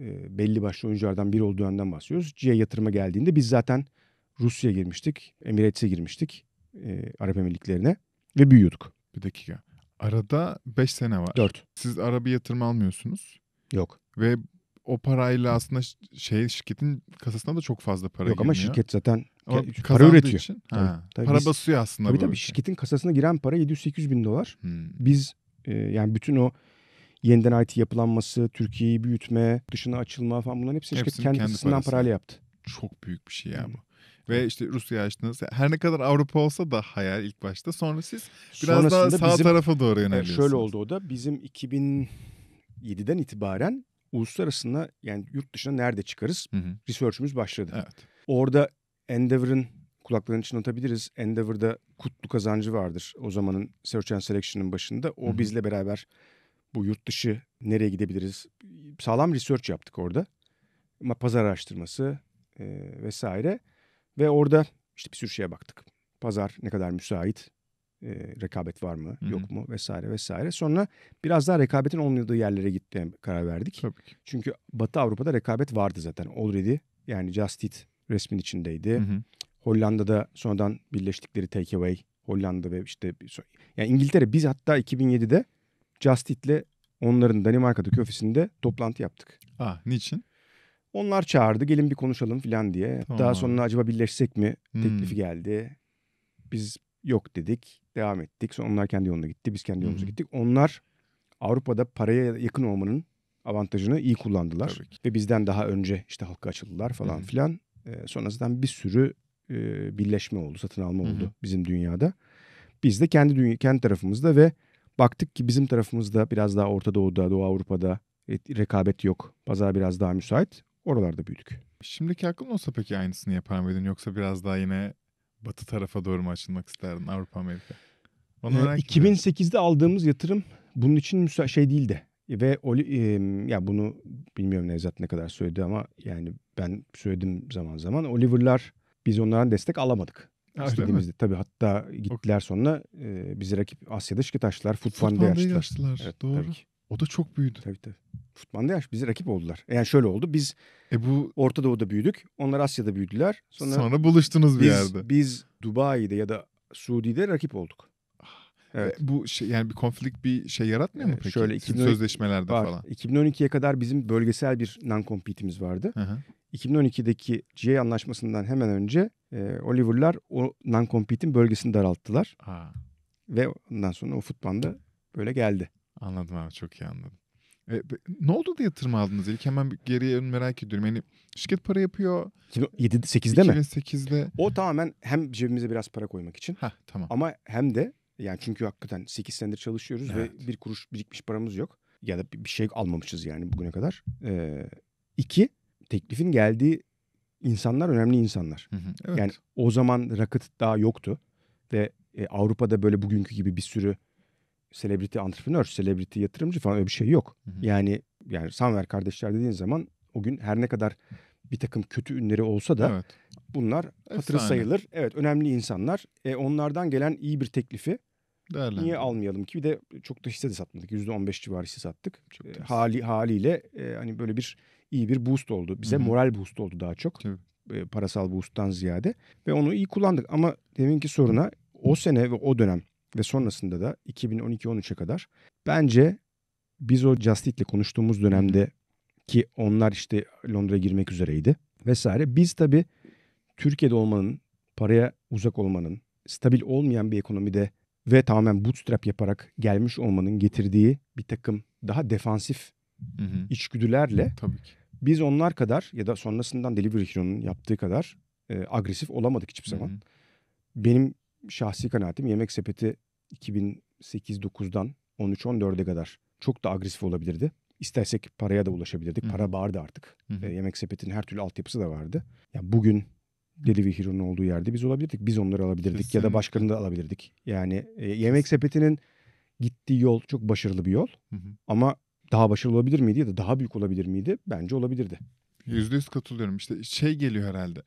e, belli başlı oyunculardan biri olduğu yönden bahsediyoruz. C'ye yatırıma geldiğinde biz zaten Rusya'ya girmiştik. Emirates'e girmiştik. E, Arap Emirlikleri'ne ve büyüyorduk. Bir dakika. Arada 5 sene var. 4. Siz araba yatırım almıyorsunuz. Yok. Ve o parayla aslında şey şirketin kasasına da çok fazla para Yok ama girmiyor. şirket zaten Ama para üretiyor. Için, Tabii, ha, tabii para biz- basıyor aslında. Tabii tabii işe. şirketin kasasına giren para 700-800 bin dolar. Hmm. Biz e, yani bütün o yeniden IT yapılanması, Türkiye'yi büyütme, dışına açılma falan bunların hepsini şirket Hepsini kendi kendi parası. parayla yaptı. Çok büyük bir şey ya Hmm. bu. Ve işte Rusya açtınız. Her ne kadar Avrupa olsa da hayal ilk başta. Sonra siz biraz daha Sonrasında sağ bizim- tarafa doğru yöneliyorsunuz. şöyle oldu o da bizim 2007'den itibaren uluslararasına yani yurt dışına nerede çıkarız Hı hı. research'ümüz başladı. Evet. Orada Endeavor'ın kulaklarının içine atabiliriz. Endeavor'da kutlu kazancı vardır. O zamanın Search and Selection'ın başında. O Hı hı. bizle beraber bu yurt dışı nereye gidebiliriz? Sağlam research yaptık orada. Ama pazar araştırması e, vesaire. Ve orada işte bir sürü şeye baktık. Pazar ne kadar müsait? E, rekabet var mı? Hı hı. Yok mu? Vesaire vesaire. Sonra biraz daha rekabetin olmadığı yerlere gitmeye karar verdik. Tabii ki. Çünkü Batı Avrupa'da rekabet vardı zaten already. Yani Just Eat resmin içindeydi. Hı hı. Hollanda'da sonradan birleştikleri Takeaway, Hollanda ve işte yani İngiltere biz hatta 2007'de Just Eat'le onların Danimarka'daki ofisinde toplantı yaptık. Ah, niçin? Onlar çağırdı gelin bir konuşalım falan diye. Tamam Daha sonra acaba birleşsek mi teklifi Hmm. geldi. Biz yok dedik. Devam ettik. Sonra onlar kendi yoluna gitti. Biz kendi yolumuza gittik. Onlar Avrupa'da paraya yakın olmanın avantajını iyi kullandılar. Tabii ki. Ve bizden daha önce işte halka açıldılar falan Hı hı. filan. Ee, sonrasında bir sürü e, birleşme oldu, satın alma Hı hı. oldu bizim dünyada. Biz de kendi dünya, kendi tarafımızda ve baktık ki bizim tarafımızda biraz daha Orta Doğu'da, Doğu Avrupa'da e, rekabet yok. Pazar biraz daha müsait. Oralarda büyüdük. Şimdiki aklın olsa peki aynısını yapar mıydın? Yoksa biraz daha yine batı tarafa doğru mu açılmak isterdin? Avrupa, Amerika. Onu Ee, merak ediyorum. 2008'de aldığımız yatırım bunun için müsa- şey değildi. Ve Oli, e, ya bunu bilmiyorum Nevzat ne kadar söyledi ama yani ben söyledim zaman zaman. Oliver'lar biz onlardan destek alamadık. Öyle mi? İstediğimizde tabii hatta gittiler sonra e, bizi rakip Asya'da şirket açtılar. Açtılar. açtılar. Evet, Doğru. tabii ki. O da çok büyüdü. Tabii tabii. Foodpanda'yı aç bizi rakip oldular. Yani şöyle oldu. Biz E bu Orta Doğu'da büyüdük. Onlar Asya'da büyüdüler. Sonra, sonra, buluştunuz bir biz, yerde. biz Dubai'de ya da Suudi'de rakip olduk. Evet. E, bu şey yani bir konflik bir şey yaratmıyor mu Ee, peki? şöyle Sizin 2012 sözleşmelerde Var. falan. 2012'ye kadar bizim bölgesel bir non-compete'imiz vardı. Hı hı. 2012'deki GA anlaşmasından hemen önce e, Oliver'lar o non-compete'in bölgesini daralttılar. Aa, Ve ondan sonra o futbanda böyle geldi. anladım abi çok iyi anladım. E, ne oldu da yatırım aldınız ilk? Hemen bir geriye merak ediyorum. Yani şirket para yapıyor. 2007 8'de mi? 2008'de. O tamamen hem cebimize biraz para koymak için Ha tamam. ama hem de yani çünkü hakikaten 8 senedir çalışıyoruz Evet. ve bir kuruş birikmiş paramız yok. Ya da bir şey almamışız yani bugüne kadar. Ee, iki, teklifin geldiği insanlar önemli insanlar. Hı hı, Evet. Yani o zaman Rocket daha yoktu ve e, Avrupa'da böyle bugünkü gibi bir sürü celebrity entrepreneur, celebrity yatırımcı falan öyle bir şey yok. Hı hı. Yani yani Sanver kardeşler dediğin zaman o gün her ne kadar bir takım kötü ünleri olsa da Evet. bunlar hatırı sayılır. Evet önemli insanlar. E, onlardan gelen iyi bir teklifi Değerlendir. niye almayalım ki? Bir de çok da hisse de satmadık. %15 civarı hisse sattık. Çok E, hali haliyle e, hani böyle bir iyi bir boost oldu. Bize Hı hı. moral boost oldu daha çok. Tabii. E, parasal boost'tan ziyade ve onu iyi kullandık ama deminki soruna o sene ve o dönem ve sonrasında da 2012-13'e kadar bence biz o Just Eat'le konuştuğumuz dönemde ki onlar işte Londra'ya girmek üzereydi vesaire. Biz tabii Türkiye'de olmanın, paraya uzak olmanın, stabil olmayan bir ekonomide ve tamamen bootstrap yaparak gelmiş olmanın getirdiği bir takım daha defansif Hı hı. içgüdülerle Tabii ki. biz onlar kadar ya da sonrasından Delivery Hero'nun yaptığı kadar e, agresif olamadık hiçbir zaman. Hı hı. Benim şahsi kanaatim Yemek Sepeti 2008-9'dan 13-14'e kadar çok da agresif olabilirdi. İstersek paraya da ulaşabilirdik. Hı. Para vardı artık. Hı hı. E, Yemek Sepeti'nin her türlü altyapısı da vardı. Ya bugün Delivery Hero'nun olduğu yerde biz olabilirdik. Biz onları alabilirdik ya Kesinlikle. da başkalarını da alabilirdik. Yani e, Yemek Sepeti'nin gittiği yol çok başarılı bir yol. Hı hı. Ama daha başarılı olabilir miydi ya da daha büyük olabilir miydi? Bence olabilirdi. Yüzde yüz katılıyorum. İşte şey geliyor herhalde.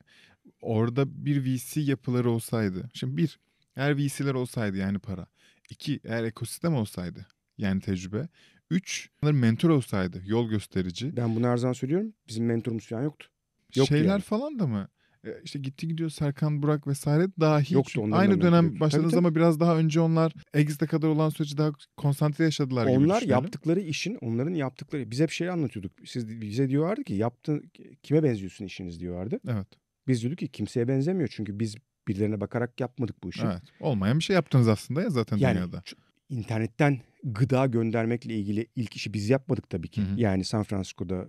Orada bir VC yapıları olsaydı. Şimdi bir, eğer VC'ler olsaydı yani para. İki, eğer ekosistem olsaydı yani tecrübe. Üç, mentor olsaydı yol gösterici. Ben bunu her zaman söylüyorum. Bizim mentorumuz falan yoktu. Yoktu Şeyler yani. falan da mı? E, İşte gitti gidiyor Serkan Burak vesaire dahi. Yoktu, onların Aynı dönem yoktu. başladınız Tabii, ama biraz daha önce onlar Exit'e kadar olan süreci daha konsantre yaşadılar gibi Onlar yaptıkları işin, onların yaptıkları, biz hep şey anlatıyorduk. Siz bize diyorlardı ki yaptın kime benziyorsun işiniz diyorlardı. Evet. Biz diyorduk ki kimseye benzemiyor çünkü biz birilerine bakarak yapmadık bu işi. Evet. Olmayan bir şey yaptınız aslında ya zaten yani dünyada. internetten gıda göndermekle ilgili ilk işi biz yapmadık tabii ki. Hı hı. Yani San Francisco'da,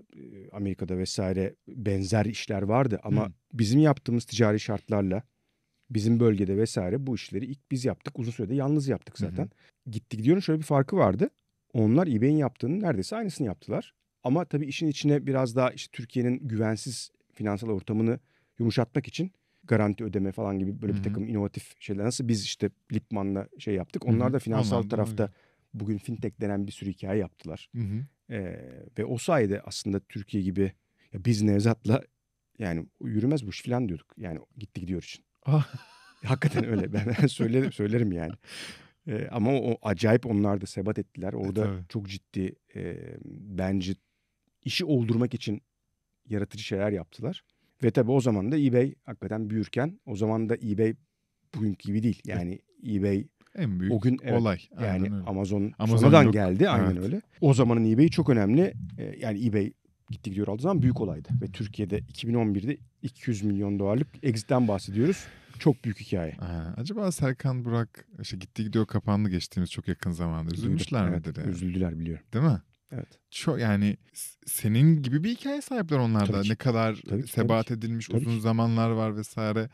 Amerika'da vesaire benzer işler vardı ama Hı. bizim yaptığımız ticari şartlarla bizim bölgede vesaire bu işleri ilk biz yaptık. Uzun sürede yalnız yaptık Hı hı. zaten. Gitti gidiyorun şöyle bir farkı vardı. Onlar eBay'in yaptığının neredeyse aynısını yaptılar. Ama tabii işin içine biraz daha işte Türkiye'nin güvensiz finansal ortamını yumuşatmak için garanti ödeme falan gibi böyle Hı bir takım inovatif şeyler. Nasıl biz işte Lipman'la şey yaptık. Onlar da finansal da tarafta öyle. bugün fintech denen bir sürü hikaye yaptılar. Ee, ve o sayede aslında Türkiye gibi ya biz Nevzat'la yani yürümez bu iş falan diyorduk. Yani gitti gidiyor için. Ah. Hakikaten öyle. Ben, söylerim, söylerim yani. Ee, ama o acayip onlar da sebat ettiler. Orada tabii. çok ciddi e, bence işi oldurmak için yaratıcı şeyler yaptılar. Ve tabii o zaman da eBay hakikaten büyürken o zaman da eBay bugünkü gibi değil. Yani eBay En büyük o gün evet, olay. yani öyle. Amazon, Amazon sonradan yok. geldi aynen Evet. öyle. O zamanın eBay'i çok önemli. Ee, yani eBay gitti gidiyor aldığı zaman büyük olaydı. Ve Türkiye'de 2011'de 200 milyon dolarlık exit'ten bahsediyoruz. Çok büyük hikaye. Ha, acaba Serkan Burak işte gitti gidiyor kapandı geçtiğimiz çok yakın zamanda. Üzülmüşler Duydum. midir Evet, yani? Üzüldüler biliyorum. Değil mi? Evet. Çok yani senin gibi bir hikaye sahipler onlar da. Tabii ki. Ne kadar Tabii ki, tabii sebat ki. edilmiş Tabii uzun ki. zamanlar var vesaire.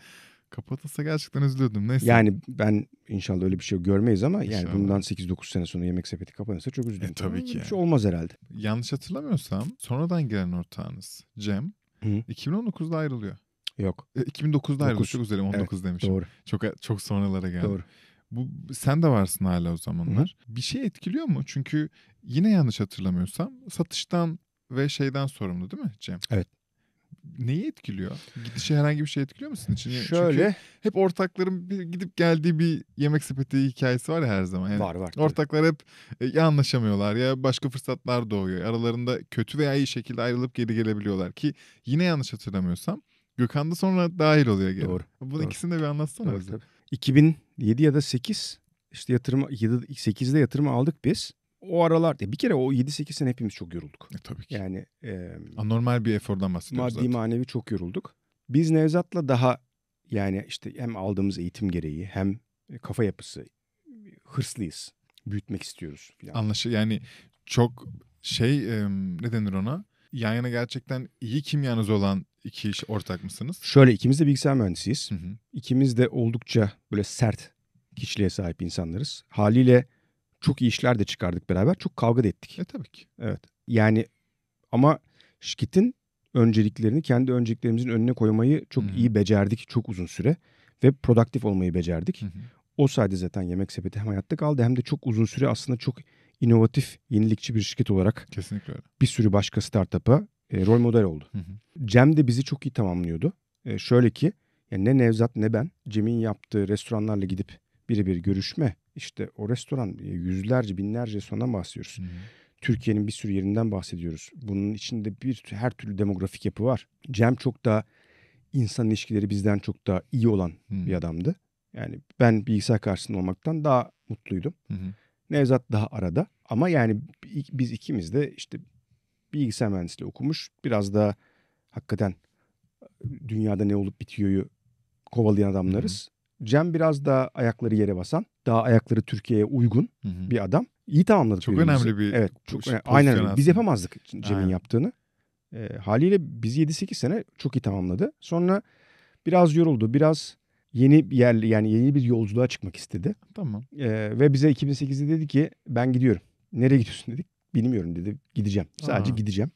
Kapatılsa gerçekten üzülürdüm. Neyse. Yani ben inşallah öyle bir şey görmeyiz ama yani İnşallah. bundan 8-9 sene sonra yemek sepeti kapanırsa çok üzülürüm. E, tabii ki Bir yani. şey olmaz herhalde. Yanlış hatırlamıyorsam sonradan gelen ortağınız Cem Hı. 2019'da ayrılıyor. Yok. E, 2009'da ayrılıyor. Çok üzere 19 demişim. Doğru. Çok çok sonralara geldi. Doğru. Bu sen de varsın hala o zamanlar. Bir şey etkiliyor mu? Çünkü yine yanlış hatırlamıyorsam satıştan ve şeyden sorumlu değil mi Cem? Evet. Neyi etkiliyor? Gidişi herhangi bir şey etkiliyor musun için? Çünkü Şöyle hep ortakların bir gidip geldiği bir yemek sepeti hikayesi var ya her zaman. Yani var var. tabii. Ortaklar hep e, ya anlaşamıyorlar ya başka fırsatlar doğuyor. Aralarında kötü veya iyi şekilde ayrılıp geri gelebiliyorlar ki yine yanlış hatırlamıyorsam Gökhan da sonra dahil oluyor geri. Doğru, Bunun doğru. ikisini de bir anlatsana Doğru, bize. tabii. 2007 ya da 8 işte yatırım 8'de yatırımı aldık biz. O aralar bir kere o 7-8 sene hepimiz çok yorulduk. E, tabii ki. Yani e, Anormal bir efordan bahsediyoruz maddi zaten. manevi çok yorulduk. Biz Nevzat'la daha yani işte hem aldığımız eğitim gereği hem kafa yapısı hırslıyız. Büyütmek istiyoruz falan. Anlaşı yani çok şey e, ne denir ona? Yan yana gerçekten iyi kimyanız olan iki iş ortak mısınız? Şöyle ikimiz de bilgisayar mühendisiyiz. Hı hı. İkimiz de oldukça böyle sert kişiliğe sahip insanlarız. Haliyle çok iyi işler de çıkardık beraber. Çok kavga da ettik. E tabii ki. Evet. Yani ama şirketin önceliklerini kendi önceliklerimizin önüne koymayı çok Hı iyi becerdik çok uzun süre ve produktif olmayı becerdik. Hı hı. O sayede zaten Yemek Sepeti hem hayatta kaldı hem de çok uzun süre aslında çok inovatif, yenilikçi bir şirket olarak Kesinlikle öyle. bir sürü başka startup'a e, rol model oldu. Hı hı. Cem de bizi çok iyi tamamlıyordu. E, şöyle ki yani ne Nevzat ne ben Cem'in yaptığı restoranlarla gidip birebir görüşme. İşte o restoran e, yüzlerce binlerce restorandan bahsediyoruz. Hı hı. Türkiye'nin bir sürü yerinden bahsediyoruz. Bunun içinde bir her türlü demografik yapı var. Cem çok daha insan ilişkileri bizden çok daha iyi olan Hı. bir adamdı. Yani ben bilgisayar karşısında olmaktan daha mutluydum. Hı hı. Nevzat daha arada ama yani biz ikimiz de işte bilgisayar mühendisliği okumuş. Biraz da hakikaten dünyada ne olup bitiyoryu kovalayan adamlarız. Cem biraz daha ayakları yere basan, daha ayakları Türkiye'ye uygun Hı hı. bir adam. İyi tamamladık. Çok birbirimizi. önemli bir Evet, çok önemli. Aynen öyle. Biz yapamazdık Cem'in yaptığını. E, haliyle biz 7-8 sene çok iyi tamamladı. Sonra biraz yoruldu. Biraz yeni bir yer yani yeni bir yolculuğa çıkmak istedi. Tamam. Ee, ve bize 2008'de dedi ki ben gidiyorum. Nereye gidiyorsun dedik. Bilmiyorum dedi. Gideceğim. Sadece Aa. gideceğim.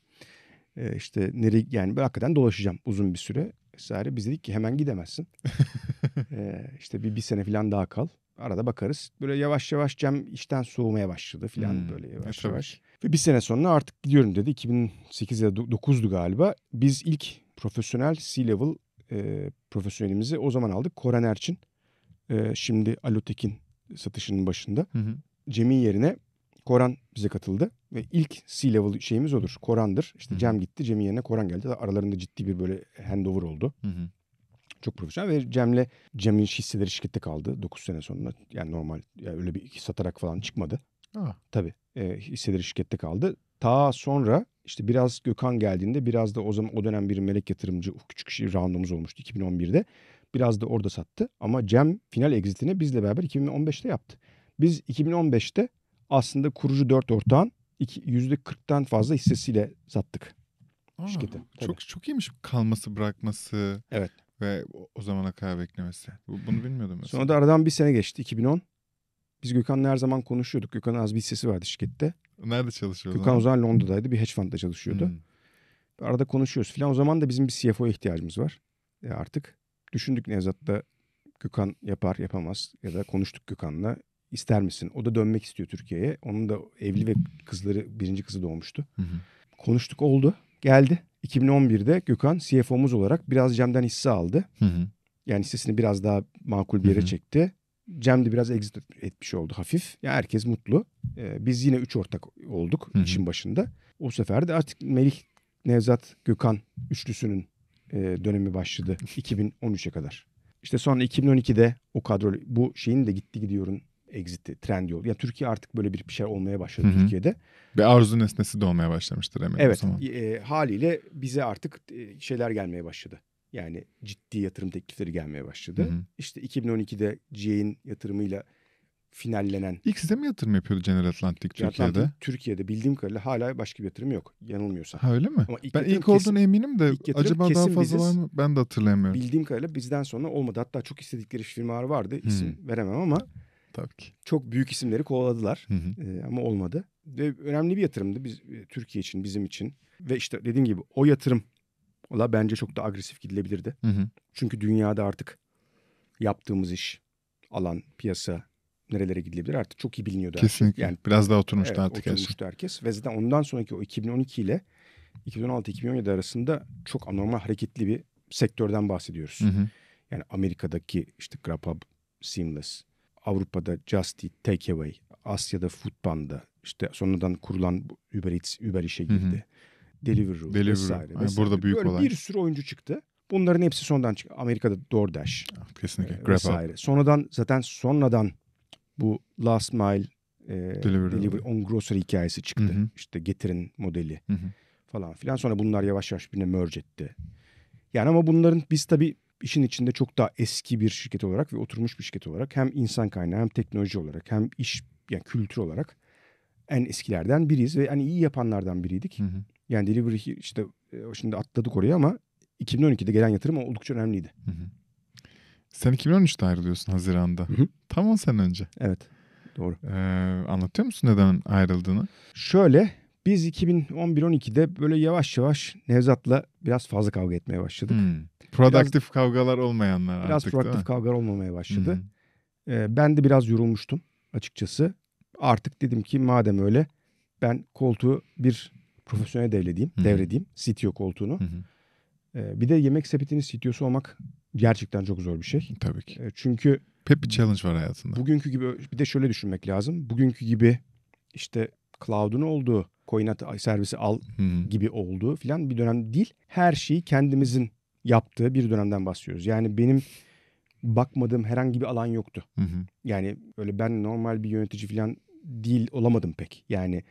Ee, işte nereye yani ben hakikaten dolaşacağım uzun bir süre. Vesaire. Biz dedik ki hemen gidemezsin. ee, işte bir, bir sene falan daha kal. Arada bakarız. Böyle yavaş yavaş Cem işten soğumaya başladı falan Hmm. böyle yavaş tabii yavaş. Ve bir sene sonra artık gidiyorum dedi. 2008 ya da 9'du galiba. Biz ilk profesyonel C-level e, profesyonelimizi o zaman aldık. Koran Erçin. E, şimdi Alotek'in satışının başında. Hı hı. Cem'in yerine Koran bize katıldı. Ve ilk C-level şeyimiz odur. Koran'dır. İşte. Cem gitti. Cem'in yerine Koran geldi. Aralarında ciddi bir böyle handover oldu. Hı hı. Çok profesyonel ve Cem'le Cem'in hisseleri şirkette kaldı 9 sene sonra. Yani normal yani öyle bir satarak falan çıkmadı. Aa, Tabii e, hisseleri şirkette kaldı. Ta sonra işte biraz Gökhan geldiğinde biraz da o zaman o dönem bir melek yatırımcı küçük şey roundumuz olmuştu 2011'de. Biraz da orada sattı ama Cem final exitini bizle beraber 2015'te yaptı. Biz 2015'te aslında kurucu 4 ortağın iki- %40'tan fazla hissesiyle sattık. aa, Şirkete, tabii. Çok çok iyiymiş kalması bırakması. Evet. Ve o, zamana kadar beklemesi. Bu- Bunu bilmiyordum mesela. Sonra da aradan bir sene geçti 2010. Biz Gökhan'la her zaman konuşuyorduk. Gökhan'ın az bir hissesi vardı şirkette. Nerede çalışıyor o Gökhan o zaman? Londra'daydı. Bir hedge fund'da çalışıyordu. Hmm. Arada konuşuyoruz filan. O zaman da bizim bir CFO'ya ihtiyacımız var. E artık düşündük Nevzat'ta Gökhan yapar yapamaz ya da konuştuk Gökhan'la. İster misin? O da dönmek istiyor Türkiye'ye. Onun da evli ve kızları birinci kızı doğmuştu. Hı hı. Konuştuk oldu. Geldi. 2011'de Gökhan CFO'muz olarak biraz Cem'den hisse aldı. Hı hı. Yani hissesini biraz daha makul bir yere Hı hı. çekti. Cem de biraz exit etmiş oldu hafif. Ya herkes mutlu. Ee, biz yine üç ortak olduk Hı hı. işin başında. O sefer de artık Melih, Nevzat, Gökhan üçlüsünün e, dönemi başladı 2013'e kadar. İşte sonra 2012'de o kadro bu şeyin de gitti gidiyorun exit'i, trend yol. Yani Türkiye artık böyle bir bir şey olmaya başladı Hı hı. Türkiye'de. Bir arzu nesnesi de olmaya başlamıştır eminim o Evet zaman. e, haliyle bize artık e, şeyler gelmeye başladı. Yani ciddi yatırım teklifleri gelmeye başladı. Hı hı. İşte 2012'de GA'in yatırımıyla finallenen İlk size mi yatırım yapıyordu General Atlantic Türkiye'de? Atlantic Türkiye'de bildiğim kadarıyla hala başka bir yatırım yok yanılmıyorsam. Ha öyle mi? Ama ilk ben ilk olduğuna kesin- eminim de acaba daha fazla biziz. var mı? Ben de hatırlayamıyorum. Bildiğim kadarıyla bizden sonra olmadı. Hatta çok istedikleri firmalar vardı. İsim veremem ama Tabii ki. çok büyük isimleri kovaladılar. Hı hı. Ee, ama olmadı. Ve önemli bir yatırımdı biz e, Türkiye için, bizim için. Ve işte dediğim gibi o yatırım ola bence çok da agresif gidilebilirdi. Hı hı. Çünkü dünyada artık yaptığımız iş, alan, piyasa nerelere gidilebilir artık çok iyi biliniyordu. Kesinlikle. Yani Biraz daha oturmuştu evet, artık şey. oturmuştu herkes. Ve zaten ondan sonraki o 2012 ile 2016-2017 arasında çok anormal hareketli bir sektörden bahsediyoruz. Hı hı. Yani Amerika'daki işte Grubhub, Seamless, Avrupa'da Just Eat, Takeaway, Asya'da Foodpanda, işte sonradan kurulan Uber Eats, Uber işe Hı hı. girdi. Deliveroo, Deliveroo. vesaire, Yani vesaire. burada büyük Böyle olay. bir sürü oyuncu çıktı. Bunların hepsi sonradan çıktı. Amerika'da DoorDash Kesinlikle. e, Grab up. vesaire. Sonradan zaten sonradan bu Last Mile e, Delivery. Delivery on Grocery hikayesi çıktı. Hı hı. İşte getirin modeli Hı hı. falan filan. Sonra bunlar yavaş yavaş birbirine merge etti. Yani ama bunların biz tabii işin içinde çok daha eski bir şirket olarak ve oturmuş bir şirket olarak hem insan kaynağı hem teknoloji olarak hem iş yani kültür olarak en eskilerden biriyiz ve hani iyi yapanlardan biriydik. Hı hı. Yani delivery işte e, şimdi atladık oraya ama 2012'de gelen yatırım oldukça önemliydi. Hı hı. Sen 2013'te ayrılıyorsun Haziran'da. Hı hı. Tam 10 sene önce. Evet. Doğru. Ee, anlatıyor musun neden ayrıldığını? Şöyle biz 2011-12'de böyle yavaş yavaş Nevzat'la biraz fazla kavga etmeye başladık. Hmm. Produktif kavgalar olmayanlar Biraz artık proaktif mi? kavgalar olmamaya başladı. Hı. Ee, ben de biraz yorulmuştum açıkçası. Artık dedim ki madem öyle ben koltuğu bir profesyonel devredeyim, hı. devredeyim CTO koltuğunu. Hı hı. E, bir de yemek sepetinin CTO'su olmak gerçekten çok zor bir şey. Tabii ki. E, çünkü Hep bir challenge var hayatında. bugünkü gibi bir de şöyle düşünmek lazım. Bugünkü gibi işte cloud'un olduğu, coinat servisi al hı. gibi olduğu filan bir dönem değil. Her şeyi kendimizin yaptığı bir dönemden bahsediyoruz. Yani benim bakmadığım herhangi bir alan yoktu. Hı hı. Yani öyle ben normal bir yönetici falan değil olamadım pek. Yani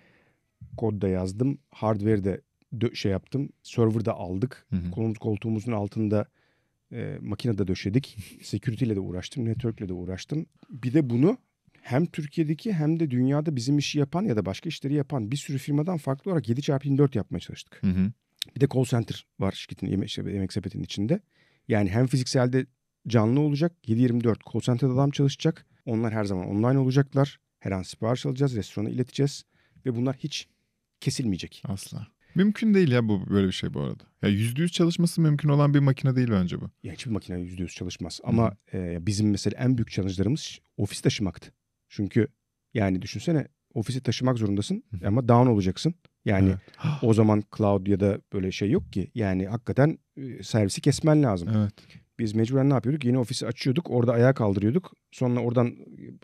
kodda yazdım, hardware'de dö- şey yaptım, server'da aldık. Hı hı. Kolumuz koltuğumuzun altında e, makinede döşedik. Security ile de uğraştım, network ile de uğraştım. Bir de bunu hem Türkiye'deki hem de dünyada bizim işi yapan ya da başka işleri yapan bir sürü firmadan farklı olarak 7 çarpı 24 yapmaya çalıştık. Hı hı. Bir de call center var şirketin yemek, işte yemek sepetinin içinde. Yani hem fizikselde canlı olacak 7-24 call center'da adam çalışacak. Onlar her zaman online olacaklar. Her an sipariş alacağız, restorana ileteceğiz. Ve bunlar hiç kesilmeyecek. Asla. Mümkün değil ya bu böyle bir şey bu arada. Ya yüzde yüz çalışması mümkün olan bir makine değil bence bu. Yani hiçbir makine %100 çalışmaz. Ama e, bizim mesela en büyük challenge'larımız ofis taşımaktı. Çünkü yani düşünsene ofisi taşımak zorundasın ama down olacaksın. Yani Evet. o zaman cloud ya da böyle şey yok ki. Yani hakikaten e, servisi kesmen lazım. evet. Biz mecburen ne yapıyorduk? Yeni ofisi açıyorduk. Orada ayağa kaldırıyorduk. Sonra oradan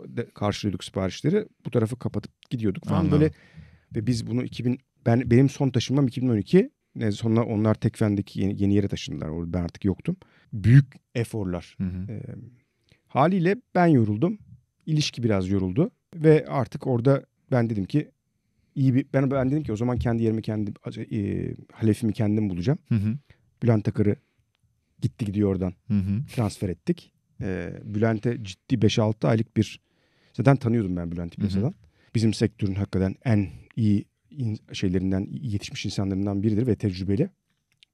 de karşılıyorduk siparişleri. Bu tarafı kapatıp gidiyorduk falan Anladım. böyle. Ve biz bunu 2000 ben benim son taşınmam 2012. Ne sonra onlar Tekfen'deki yeni, yeni yere taşındılar. Orada ben artık yoktum. Büyük eforlar. Hı hı. Ee, haliyle ben yoruldum. İlişki biraz yoruldu ve artık orada ben dedim ki iyi bir ben ben dedim ki o zaman kendi yerimi kendim e, halefimi kendim bulacağım. Hı hı. Bülent Akır'ı gitti gidiyor oradan Hı hı. transfer ettik. Ee, Bülent'e ciddi 5-6 aylık bir zaten tanıyordum ben Bülent'i piyasadan. Bizim sektörün hakikaten en iyi in- şeylerinden yetişmiş insanlarından biridir ve tecrübeli.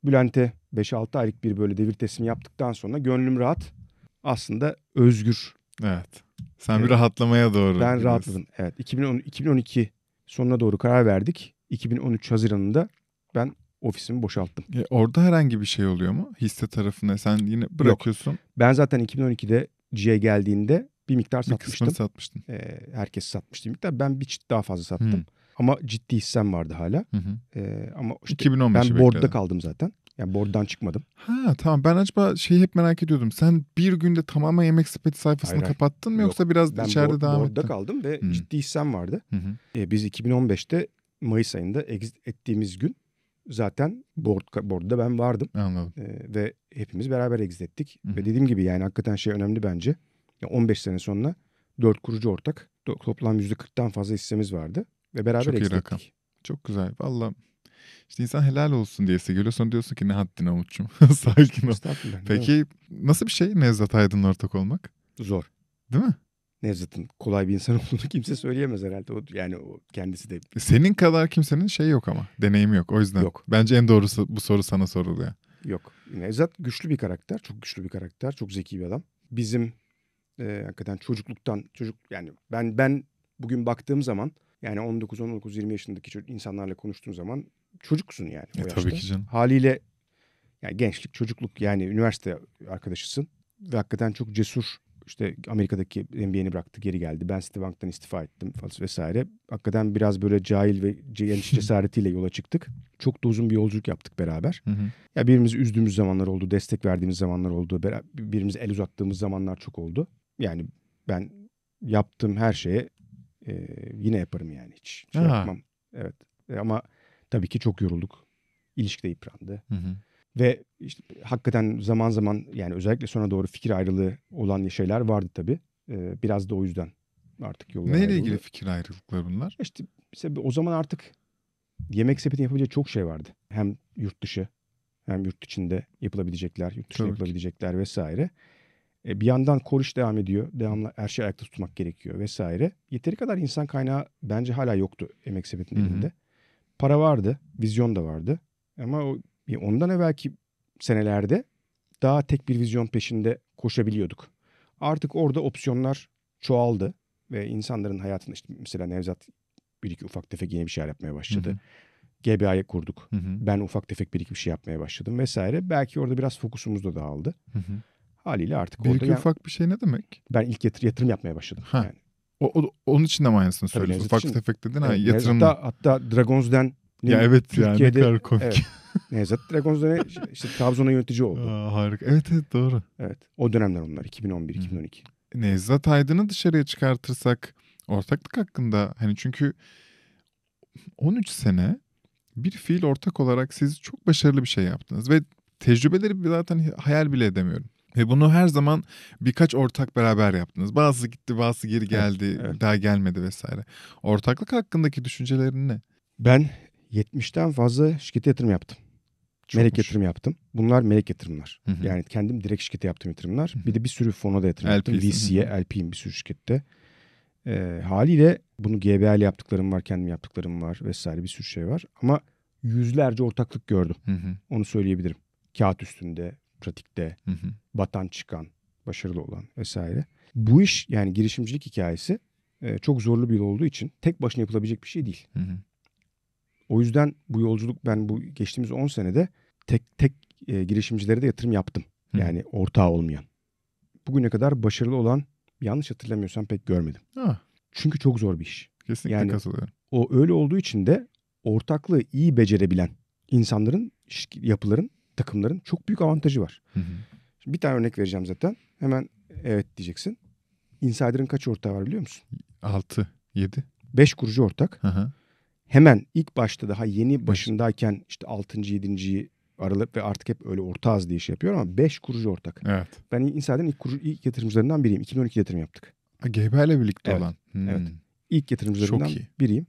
Bülent'e 5-6 aylık bir böyle devir teslimi yaptıktan sonra gönlüm rahat. Aslında özgür. Evet. Sen bir Evet. rahatlamaya doğru. Ben gidiyorsun. rahatladım. Evet. 2010, 2012 sonuna doğru karar verdik. 2013 Haziran'ında ben ofisimi boşalttım. E, orada herhangi bir şey oluyor mu? Hisse tarafına sen yine bırakıyorsun. Ben zaten 2012'de GA geldiğinde bir miktar Bir satmıştım. kısmını satmıştın. Ee, herkes satmıştı bir miktar. Ben bir çift daha fazla sattım. Hı. Ama ciddi hissem vardı hala. Hı hı. Ee, ama işte 2015'i ben board'da kaldım zaten. Yani board'dan çıkmadım. Ha tamam ben acaba şeyi hep merak ediyordum. Sen bir günde tamamen yemek sepeti sayfasını Hayır, hayır. kapattın mı Yok. yoksa biraz Ben içeride board- devam board'da ettin? kaldım ve Hı. ciddi hissem vardı. Hı hı. Ee, biz 2015'te Mayıs ayında exit ettiğimiz gün zaten board, board'da ben vardım. Anladım. Ee, ve hepimiz beraber exit ettik. Hı hı. Ve dediğim gibi yani hakikaten şey önemli bence. Ya 15 sene sonra 4 kurucu ortak. To- Toplam %40'tan fazla hissemiz vardı. Ve beraber Çok exit rakam. ettik. Çok güzel. Valla işte insan helal olsun diyesi geliyor. Sonra diyorsun ki ne haddine Umut'cum. Sakin ol. Peki nasıl bir şey Nevzat Aydın'la ortak olmak? Zor. Değil mi? Nevzat'ın kolay bir insan olduğunu kimse söyleyemez herhalde. O, yani o kendisi de Senin kadar kimsenin şey yok ama. Deneyimi yok. O yüzden. Yok. Bence en doğrusu bu soru sana soruluyor. yok. Nevzat güçlü bir karakter. Çok güçlü bir karakter. Çok zeki bir adam. Bizim e, hakikaten çocukluktan çocuk yani ben ben bugün baktığım zaman yani 19 19 20 yaşındaki insanlarla konuştuğum zaman çocuksun yani E, yaşta. tabii ki canım. Haliyle yani gençlik, çocukluk yani üniversite arkadaşısın ve hakikaten çok cesur. İşte Amerika'daki NBA'ni bıraktı, geri geldi. Ben Citibank'tan istifa ettim falan vesaire. Hakikaten biraz böyle cahil ve genç cesaretiyle yola çıktık. Çok da uzun bir yolculuk yaptık beraber. Hı hı. Ya birbirimizi üzdüğümüz zamanlar oldu, destek verdiğimiz zamanlar oldu, birbirimize el uzattığımız zamanlar çok oldu. Yani ben yaptığım her şeye e, yine yaparım yani hiç şey yapmam. Evet. E, ama tabii ki çok yorulduk. İlişki de yıprandı. Hı hı. Ve işte hakikaten zaman zaman yani özellikle sonra doğru fikir ayrılığı olan şeyler vardı tabii. Ee, biraz da o yüzden artık yollar Neyle ayrıldı. ilgili fikir ayrılıkları bunlar? İşte mesela o zaman artık yemek sepetinin yapabileceği çok şey vardı. Hem yurt dışı hem yurt içinde yapılabilecekler, yurt dışında Tabii ki. yapılabilecekler vesaire. E, bir yandan koruş devam ediyor. Devamlı her şeyi ayakta tutmak gerekiyor vesaire. Yeteri kadar insan kaynağı bence hala yoktu emek sepetinin Hı hı. elinde. Para vardı, vizyon da vardı. Ama o, ondan evvelki senelerde daha tek bir vizyon peşinde koşabiliyorduk. Artık orada opsiyonlar çoğaldı ve insanların hayatında işte mesela Nevzat bir iki ufak tefek yeni bir şeyler yapmaya başladı. Hı hı. GBA'yı kurduk. Hı hı. Ben ufak tefek bir iki bir şey yapmaya başladım vesaire. Belki orada biraz fokusumuz da dağıldı. Hı hı. Haliyle artık Bir orada iki yani ufak bir şey ne demek? ben ilk yatır, yatırım yapmaya başladım. Ha, Yani. O, o- onun için de mi aynısını söylüyorsun? Ufak için- tefek dedin ha yatırım. Nevzat'ta hatta Dragons'den Ya evet ya ne Türkiye'de- kadar komik. Evet. Nevzat Dragons'da ne? işte Trabzon'a yönetici oldu. Aa, harika. Evet evet doğru. Evet. O dönemler onlar 2011-2012. Nevzat Aydın'ı dışarıya çıkartırsak ortaklık hakkında hani çünkü 13 sene bir fiil ortak olarak siz çok başarılı bir şey yaptınız ve tecrübeleri zaten hayal bile edemiyorum. Ve bunu her zaman birkaç ortak beraber yaptınız. Bazısı gitti, bazısı geri geldi, evet. daha gelmedi vesaire. Ortaklık hakkındaki düşüncelerin ne? Ben 70'ten fazla şirkete yatırım yaptım. Melek Çokmuş. yatırım yaptım. Bunlar melek yatırımlar. Hı hı. Yani kendim direkt şirkete yaptığım yatırımlar. Hı hı. Bir de bir sürü fona da yatırım yaptım. VC'ye. LP'yim bir sürü şirkette. Ee, haliyle bunu GBL yaptıklarım var, kendim yaptıklarım var vesaire bir sürü şey var. Ama yüzlerce ortaklık gördüm. Hı hı, Onu söyleyebilirim. Kağıt üstünde, pratikte, hı hı. batan çıkan, başarılı olan vesaire. Bu iş yani girişimcilik hikayesi e, çok zorlu bir yol olduğu için tek başına yapılabilecek bir şey değil. Hı hı. O yüzden bu yolculuk ben bu geçtiğimiz 10 senede tek tek e, girişimcilere de yatırım yaptım. Hı. Yani ortağı olmayan. Bugüne kadar başarılı olan yanlış hatırlamıyorsam pek görmedim. Ah, Çünkü çok zor bir iş. kesinlikle Yani- katılıyorum. O öyle olduğu için de ortaklığı iyi becerebilen insanların, yapıların, takımların çok büyük avantajı var. Hı hı. Şimdi bir tane örnek vereceğim zaten. Hemen evet diyeceksin. Insider'ın kaç ortağı var biliyor musun? 6, 7. 5 kurucu ortak. Hı hı. Hemen ilk başta daha yeni başındayken işte 6. 7. aralık ve artık hep öyle ortağız diye şey yapıyor ama 5 kurucu ortak. Evet. Ben Insider'ın ilk, kurucu, ilk yatırımcılarından biriyim. 2012 yatırım yaptık. İle birlikte Evet, olan. Hmm. evet. İlk yatırımcılarından Çok iyi. biriyim.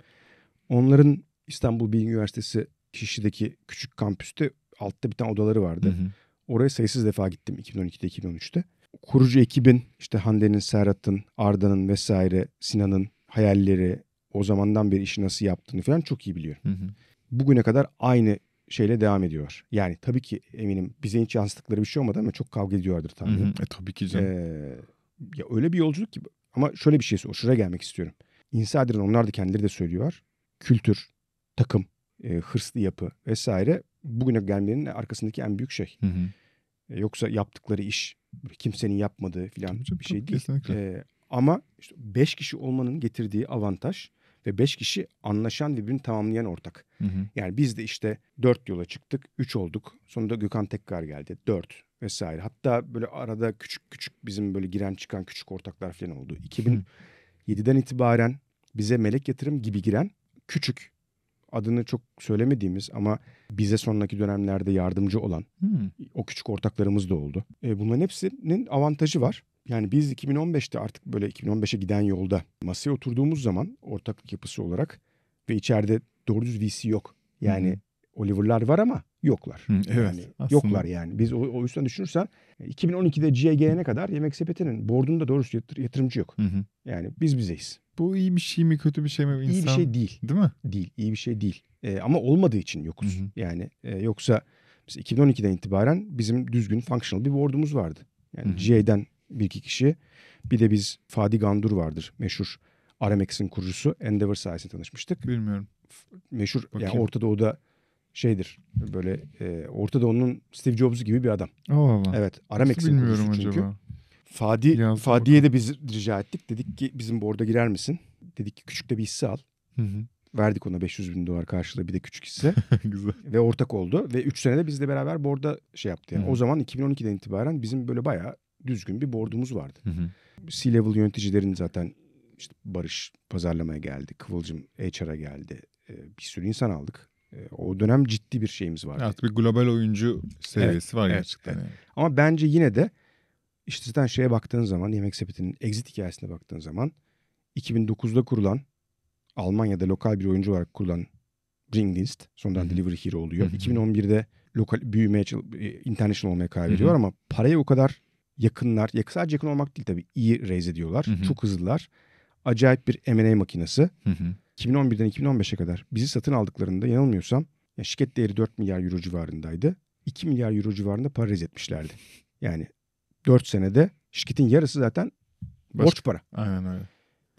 Onların İstanbul Bilgi Üniversitesi Şişli'deki küçük kampüste altta bir tane odaları vardı. Hı hı. Oraya sayısız defa gittim 2012'de 2013'te. Kurucu ekibin işte Hande'nin, Serhat'ın, Arda'nın vesaire Sinan'ın hayalleri o zamandan beri işi nasıl yaptığını falan çok iyi biliyorum. Hı hı. Bugüne kadar aynı şeyle devam ediyor. Yani tabii ki eminim bize hiç yansıttıkları bir şey olmadı ama çok kavga ediyorlardır Hı tahminim. hı. E, tabii ki canım. Ee, ya öyle bir yolculuk ki ama şöyle bir şey o şuraya gelmek istiyorum. Insider'ın onlar da kendileri de söylüyor. Kültür, takım, e, hırslı yapı vesaire bugüne gelmenin arkasındaki en büyük şey. Hı hı. E, Yoksa yaptıkları iş kimsenin yapmadığı falan bir şey değil. kesinlikle. E, ama işte beş kişi olmanın getirdiği avantaj ve beş kişi anlaşan ve birbirini tamamlayan ortak. Hı hı. Yani biz de işte dört yola çıktık, üç olduk. Sonunda Gökhan Tekkar geldi, dört vesaire. Hatta böyle arada küçük küçük bizim böyle giren çıkan küçük ortaklar falan oldu. 2007'den itibaren bize melek yatırım gibi giren küçük adını çok söylemediğimiz ama bize sonraki dönemlerde yardımcı olan Hı. o küçük ortaklarımız da oldu. E, bunların hepsinin avantajı var. Yani biz 2015'te artık böyle 2015'e giden yolda masaya oturduğumuz zaman ortaklık yapısı olarak ve içeride doğru düz VC yok. Yani hı. Oliver'lar var ama yoklar. Hı, evet, Yani aslında. yoklar yani. Biz o, o yüzden düşünürsen e, 2012'de G'ye gelene kadar Yemek Sepeti'nin boardunda doğrusu yatır- yatırımcı yok. Hı hı. Yani biz bizeyiz. Bu iyi bir şey mi kötü bir şey mi? İyi bir İnsan- şey değil. Değil mi? Değil. iyi bir şey değil. E, ama olmadığı için yokuz. Hı hı. Yani e, yoksa mesela 2012'den itibaren bizim düzgün functional bir board'umuz vardı. Yani Hı hı. GA'den bir iki kişi bir de biz Fadi Gandur vardır meşhur Aramex'in kurucusu Endeavor sayesinde tanışmıştık. Bilmiyorum. Meşhur yani Bakayım. Orta Doğu'da şeydir böyle e, Orta Doğu'nun Steve Jobs gibi bir adam. Allah Allah. Evet Aramex'in kurucusu çünkü. acaba. Fadi, Yazdım Fadi'ye de biz rica ettik. Dedik ki bizim board'a girer misin? Dedik ki küçük de bir hisse al. Hı hı. Verdik ona 500 bin dolar karşılığı bir de küçük hisse. Güzel. ve ortak oldu. Ve 3 senede bizle beraber board'a şey yaptı. Yani Hı. O zaman 2012'den itibaren bizim böyle bayağı düzgün bir board'umuz vardı. Hı hı. C-level yöneticilerin zaten işte Barış pazarlamaya geldi. Kıvılcım HR'a geldi. Ee, bir sürü insan aldık. Ee, o dönem ciddi bir şeyimiz vardı. Artık bir global oyuncu seviyesi var evet, gerçekten. evet. yani. Ama bence yine de işte zaten şeye baktığın zaman Yemek Sepeti'nin exit hikayesine baktığın zaman 2009'da kurulan Almanya'da lokal bir oyuncu olarak kurulan Ringdienst sonradan. Delivery Hero oluyor. Hı hı. 2011'de lokal büyümeye, international olmaya karar veriyorlar ama paraya o kadar yakınlar. yak- Sadece yakın olmak değil tabii. iyi raise ediyorlar. Hı hı. Çok hızlılar. Acayip bir M&A makinesi. Hı hı. 2011'den 2015'e kadar bizi satın aldıklarında yanılmıyorsam ya şirket değeri 4 milyar euro civarındaydı. 2 milyar euro civarında para etmişlerdi. Yani 4 senede şirketin yarısı zaten Başka- borç para. Aynen öyle.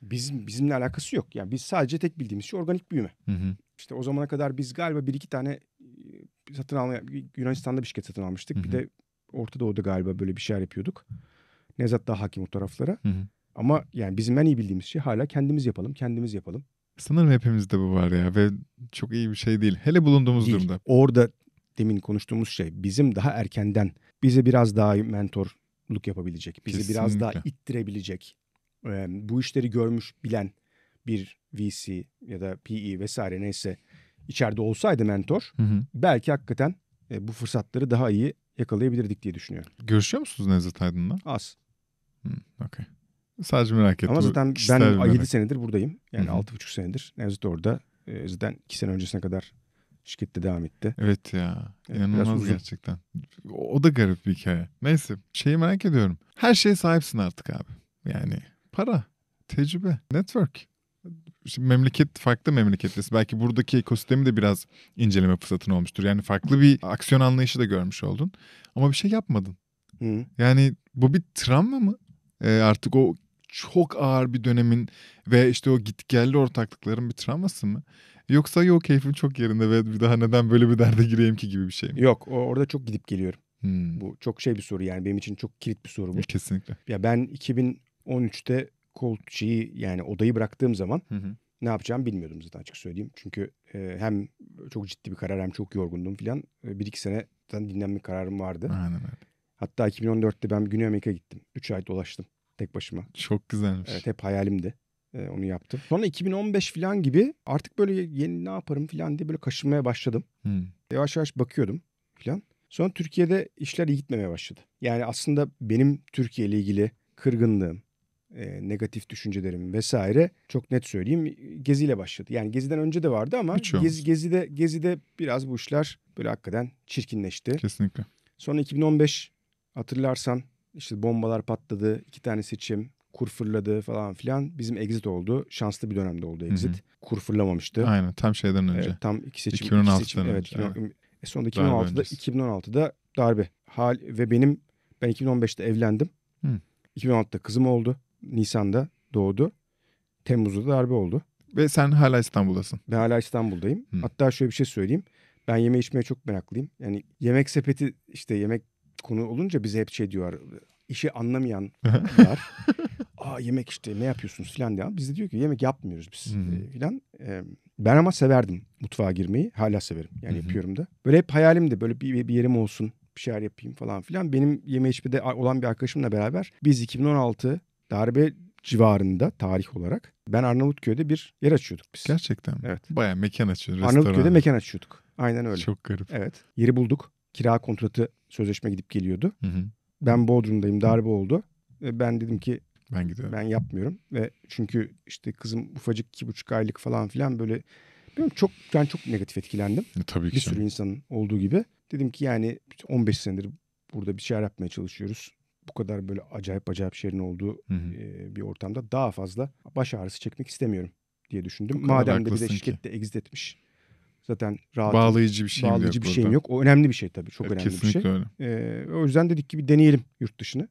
Bizim bizimle alakası yok. Yani biz sadece tek bildiğimiz şey organik büyüme. Hı hı. İşte o zamana kadar biz galiba bir iki tane e, satın almaya Yunanistan'da bir şirket satın almıştık. Hı Bir hı. de Orta Doğu'da galiba böyle bir şeyler yapıyorduk. Nevzat daha hakim o taraflara. Hı hı. Ama yani bizim en iyi bildiğimiz şey hala kendimiz yapalım, kendimiz yapalım. Sanırım hepimizde bu var ya ve çok iyi bir şey değil. Hele bulunduğumuz Değil. durumda. Orada demin konuştuğumuz şey bizim daha erkenden bize biraz daha mentorluk yapabilecek, bizi biraz daha Kesinlikle. ittirebilecek, bu işleri görmüş bilen bir VC ya da PE vesaire neyse içeride olsaydı mentor Hı hı. belki hakikaten bu fırsatları daha iyi yakalayabilirdik diye düşünüyorum. Görüşüyor musunuz Nevzat Aydın'la? Az. Okey. Sadece merak ettim. Ama zaten ben bir merak. 7 senedir buradayım. Yani Hı hı. 6,5 senedir. Nevzat orada. E, zaten 2 sene öncesine kadar şirkette devam etti. Evet ya. Evet, İnanılmaz gerçekten. O, o da garip bir hikaye. Neyse. Şeyi merak ediyorum. Her şeye sahipsin artık abi. Yani para, tecrübe, network. Şimdi memleket farklı memleketlisin. Belki buradaki ekosistemi de biraz inceleme fırsatın olmuştur. Yani farklı bir aksiyon anlayışı da görmüş oldun. Ama bir şey yapmadın. Hı. Yani bu bir travma mı? Ee, artık o çok ağır bir dönemin ve işte o gitgelli ortaklıkların bir travması mı? Yoksa yok keyfim çok yerinde ve bir daha neden böyle bir derde gireyim ki gibi bir şey mi? Yok orada çok gidip geliyorum. Hmm. Bu çok şey bir soru yani benim için çok kilit bir soru bu. Kesinlikle. Ya ben 2013'te koltuğu yani odayı bıraktığım zaman Hı hı. ne yapacağımı bilmiyordum zaten açık söyleyeyim. Çünkü e, hem çok ciddi bir karar hem çok yorgundum filan. E, bir iki seneden dinlenme kararım vardı. Aynen öyle. Hatta 2014'te ben Güney Amerika'ya gittim. 3 ay dolaştım tek başıma. Çok güzelmiş. Evet hep hayalimdi. E, onu yaptım. Sonra 2015 falan gibi artık böyle yeni ne yaparım falan diye böyle kaşınmaya başladım. Hmm. Yavaş yavaş bakıyordum falan. Sonra Türkiye'de işler iyi gitmemeye başladı. Yani aslında benim Türkiye ile ilgili kırgınlığım, e, negatif düşüncelerim vesaire çok net söyleyeyim geziyle başladı. Yani geziden önce de vardı ama Birçoğumuz. gezi, gezide gezide biraz bu işler böyle hakikaten çirkinleşti. Kesinlikle. Sonra 2015 hatırlarsan işte bombalar patladı, iki tane seçim, kur fırladı falan filan. Bizim exit oldu. Şanslı bir dönemde oldu exit. Hı hı. Kur fırlamamıştı. Aynen tam şeyden önce. Evet, tam iki seçim. 2016'dan iki seçim, evet, 2010 E sonra Darbe 2016'da öncesi. 2016'da darbe. Hal ve benim ben 2015'te evlendim. Hı. 2016'da kızım oldu. Nisan'da doğdu. Temmuz'da da darbe oldu. Ve sen hala İstanbul'dasın. Ben hala İstanbul'dayım. Hı. Hatta şöyle bir şey söyleyeyim. Ben yeme içmeye çok meraklıyım. Yani yemek sepeti işte yemek konu olunca bize hep şey diyorlar. İşi anlamayanlar. Aa yemek işte ne yapıyorsunuz filan diye. Biz de diyor ki yemek yapmıyoruz biz Hı hı. e, filan. E, ben ama severdim mutfağa girmeyi. Hala severim. Yani hı. yapıyorum da. Böyle hep hayalimdi. Böyle bir, bir yerim olsun. Bir şeyler yapayım falan filan. Benim yeme içmede olan bir arkadaşımla beraber biz 2016 darbe civarında tarih olarak ben Arnavutköy'de bir yer açıyorduk biz. Gerçekten mi? Evet. Baya mekan açıyor. Arnavutköy'de mekan açıyorduk. Aynen öyle. Çok garip. Evet. Yeri bulduk. Kira kontratı sözleşme gidip geliyordu. Hı hı. Ben Bodrum'dayım. Darbe oldu. Ve Ben dedim ki Ben gidiyorum. ben yapmıyorum. Ve çünkü işte kızım ufacık iki buçuk aylık falan filan böyle bilmiyorum çok ben çok negatif etkilendim. E, Tabii ki. Bir sürü insanın olduğu gibi. Dedim ki yani 15 senedir burada bir şeyler yapmaya çalışıyoruz. Bu kadar böyle acayip acayip şeylerin olduğu Hı hı. e, bir ortamda daha fazla baş ağrısı çekmek istemiyorum diye düşündüm. Madem de de haklısın ki. şirkette exit etmiş. Zaten rahat Bağlayıcı bir şey bağlayıcı bir burada. şeyim yok. O önemli bir şey tabii. Çok Evet, önemli bir şey. Öyle. Ee, o yüzden dedik ki bir deneyelim yurt dışını.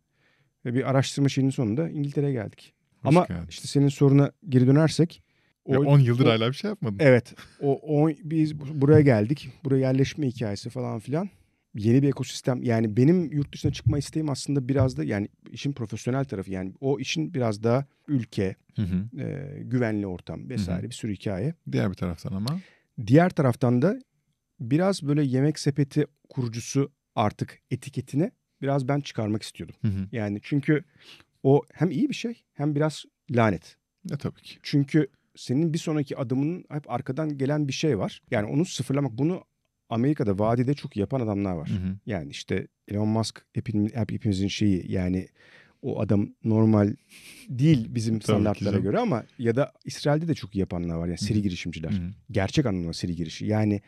Ve bir araştırma şeyinin sonunda İngiltere'ye geldik. Hoş Ama geldin. işte senin soruna geri dönersek. Ve 10 yıldır hala bir şey yapmadın. Evet. O, o biz buraya geldik. Buraya yerleşme hikayesi falan filan. Yeni bir ekosistem. Yani benim yurt dışına çıkma isteğim aslında biraz da yani işin profesyonel tarafı. Yani o işin biraz daha ülke, Hı hı. e, güvenli ortam vesaire bir sürü hikaye. Diğer bir taraftan ama. Diğer taraftan da biraz böyle yemek sepeti kurucusu artık etiketini biraz ben çıkarmak istiyordum. Hı hı. Yani çünkü o hem iyi bir şey hem biraz lanet. Ne tabii ki. Çünkü senin bir sonraki adımının hep arkadan gelen bir şey var. Yani onu sıfırlamak bunu Amerika'da vadide çok yapan adamlar var. Hı hı. Yani işte Elon Musk hepimiz, hep- hepimizin şeyi yani o adam normal değil bizim Tabii standartlara göre ama ya da İsrail'de de çok iyi yapanlar var. Yani seri girişimciler. Gerçek anlamda seri girişi. Yani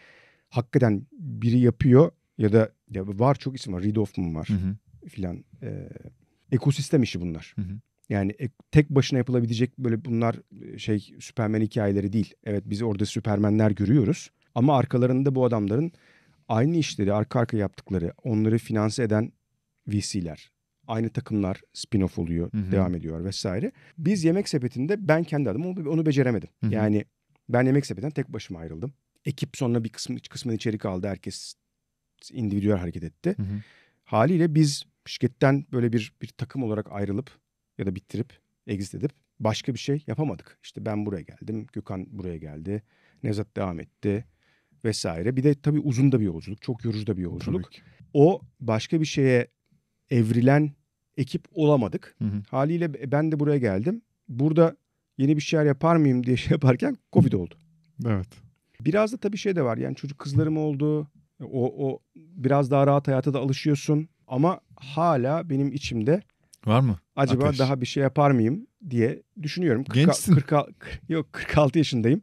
hakikaten biri yapıyor ya da ya var çok isim var. Reid Hoffman var filan. Ee, ekosistem işi bunlar. Hı hı. Yani ek- tek başına yapılabilecek böyle bunlar şey Süpermen hikayeleri değil. Evet biz orada Süpermenler görüyoruz. Ama arkalarında bu adamların aynı işleri arka arka yaptıkları, onları finanse eden VC'ler. Aynı takımlar spin-off oluyor, Hı hı. devam ediyor vesaire. Biz Yemek Sepeti'nde ben kendi adıma onu, onu beceremedim. Hı hı. Yani ben Yemek Sepeti'nden tek başıma ayrıldım. Ekip sonra bir kısmı, kısmını içeri kaldı. Herkes individüel hareket etti. Hı hı. Haliyle biz şirketten böyle bir bir takım olarak ayrılıp ya da bitirip exit edip başka bir şey yapamadık. İşte ben buraya geldim, Gökhan buraya geldi. Nevzat devam etti vesaire. Bir de tabii uzun da bir yolculuk. Çok yorucu da bir yolculuk. O başka bir şeye evrilen ekip olamadık. Hı hı. Haliyle ben de buraya geldim. Burada yeni bir şeyler yapar mıyım diye şey yaparken Covid oldu. Evet. Biraz da tabii şey de var. Yani çocuk kızlarım oldu. O, o biraz daha rahat hayata da alışıyorsun. Ama hala benim içimde Var mı? acaba Ateş. daha bir şey yapar mıyım diye düşünüyorum. Gençsin. kırka- yok 46 yaşındayım.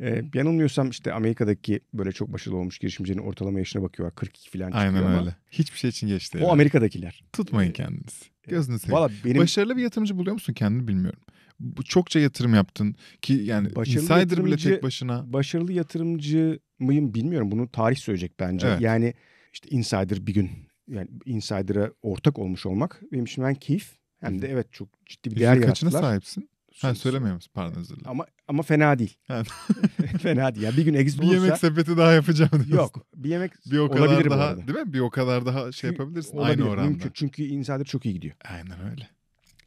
Ee, yanılmıyorsam işte Amerika'daki böyle çok başarılı olmuş girişimcinin ortalama yaşına bakıyorlar. 42 falan çıkıyor Aynen ama öyle. Hiçbir şey için geç değil. o Amerika'dakiler. Tutmayın kendinizi. Gözünü seveyim. Valla benim Başarılı bir yatırımcı buluyor musun kendini bilmiyorum. Bu çokça yatırım yaptın ki yani Başarılı insider bile tek başına. başarılı yatırımcı mıyım bilmiyorum. Bunu tarih söyleyecek bence. Evet. Yani işte insider bir gün yani insider'a ortak olmuş olmak benim için hem keyif hem de evet çok ciddi bir değer Yüzde kaçına yarattılar. sahipsin? Ha Sö- söylemiyor musun? Pardon özür dilerim. Ama ama fena değil. Fena değil. Yani bir gün exit Bir olursa yemek sepeti daha yapacağım diyorsun. yok. Bir yemek Bir o kadar olabilir bu daha arada. değil mi? Bir o kadar daha şey Çünkü yapabilirsin olabilir, aynı oranda. mümkün. Çünkü insider çok iyi gidiyor. Aynen öyle.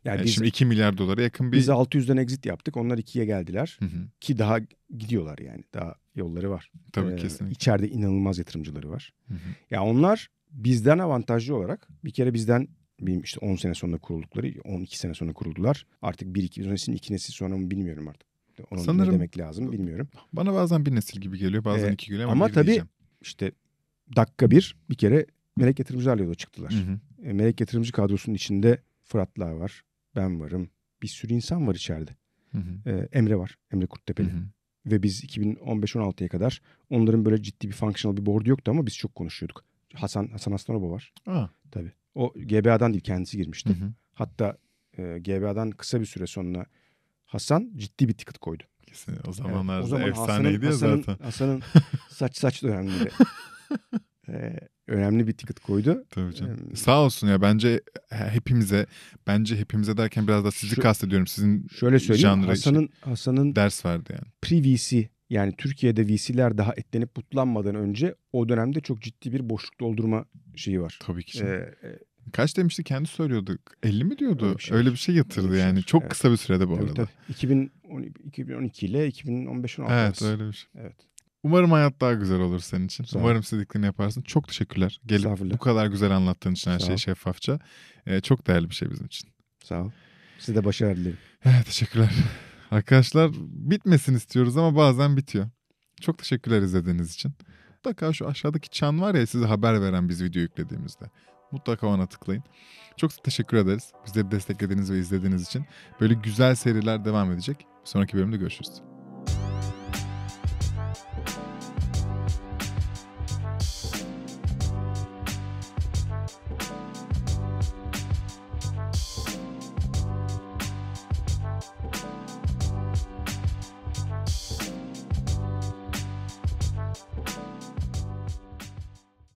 Yani Yani biz, şimdi 2 milyar dolara yakın bir... biz 600'den exit yaptık. Onlar 2'ye geldiler. Hı hı. Ki daha gidiyorlar yani. Daha yolları var. Tabii Ee, kesinlikle. İçeride inanılmaz yatırımcıları var. Hı hı. Ya onlar bizden avantajlı olarak bir kere bizden benim işte 10 sene sonra kuruldukları 12 sene sonra kuruldular. Artık 1 2 nesil 2 nesil sonra mı bilmiyorum artık. Onun Sanırım- ne demek lazım bilmiyorum. Bana bazen bir nesil gibi geliyor bazen Ee, iki geliyor ama, ama bir tabii- diyeceğim. İşte dakika bir bir kere melek yatırımcılarla yola çıktılar. Hı hı. E, melek yatırımcı kadrosunun içinde Fıratlar var. Ben varım. Bir sürü insan var içeride. Hı hı. E, Emre var. Emre Hı Kurttepeli. hı. Ve biz 2015-16'ya kadar onların böyle ciddi bir functional bir board yoktu ama biz çok konuşuyorduk. Hasan Hasan Aslanoba var. Aa, Tabii. O GBA'dan değil kendisi girmişti. hı hı. Hatta e, GBA'dan kısa bir süre sonra Hasan ciddi bir ticket koydu. Kesin. O Evet, zamanlarda o zaman efsaneydi ya Hasan'ın, zaten. Hasan'ın saç saç dönemleri. e, önemli bir ticket koydu. Tabii canım. Em, Sağ olsun ya bence hepimize bence hepimize derken biraz da sizi Şu- kastediyorum. Sizin Şöyle söyleyeyim Hasan'ın Hasan'ın ders verdi yani. pre-VC yani Türkiye'de VC'ler daha etlenip butlanmadan önce o dönemde çok ciddi bir boşluk doldurma şeyi var. Tabii ki. Ee, e, Kaç demişti kendi söylüyordu. 50 mi diyordu? Öyle Öyle bir bir şey. şey, yatırdı Öyle bir şey yani. Çok Evet. kısa bir sürede bu tabii, arada. tabii. 2010 2012 ile 2015-16 Evet arası. öyle bir şey. Evet. Umarım hayat daha güzel olur senin için. Sağ. Umarım istediklerini yaparsın. Çok teşekkürler. Gelip bu kadar güzel anlattığın için her Sağ şeyi ol. şeffafça. Ee, çok değerli bir şey bizim için. Sağ ol. Size de başarılar dilerim. Evet, teşekkürler. Arkadaşlar bitmesin istiyoruz ama bazen bitiyor. Çok teşekkürler izlediğiniz için. Mutlaka şu aşağıdaki çan var ya size haber veren biz video yüklediğimizde. Mutlaka ona tıklayın. Çok teşekkür ederiz. Bizleri desteklediğiniz ve izlediğiniz için. Böyle güzel seriler devam edecek. Sonraki bölümde görüşürüz.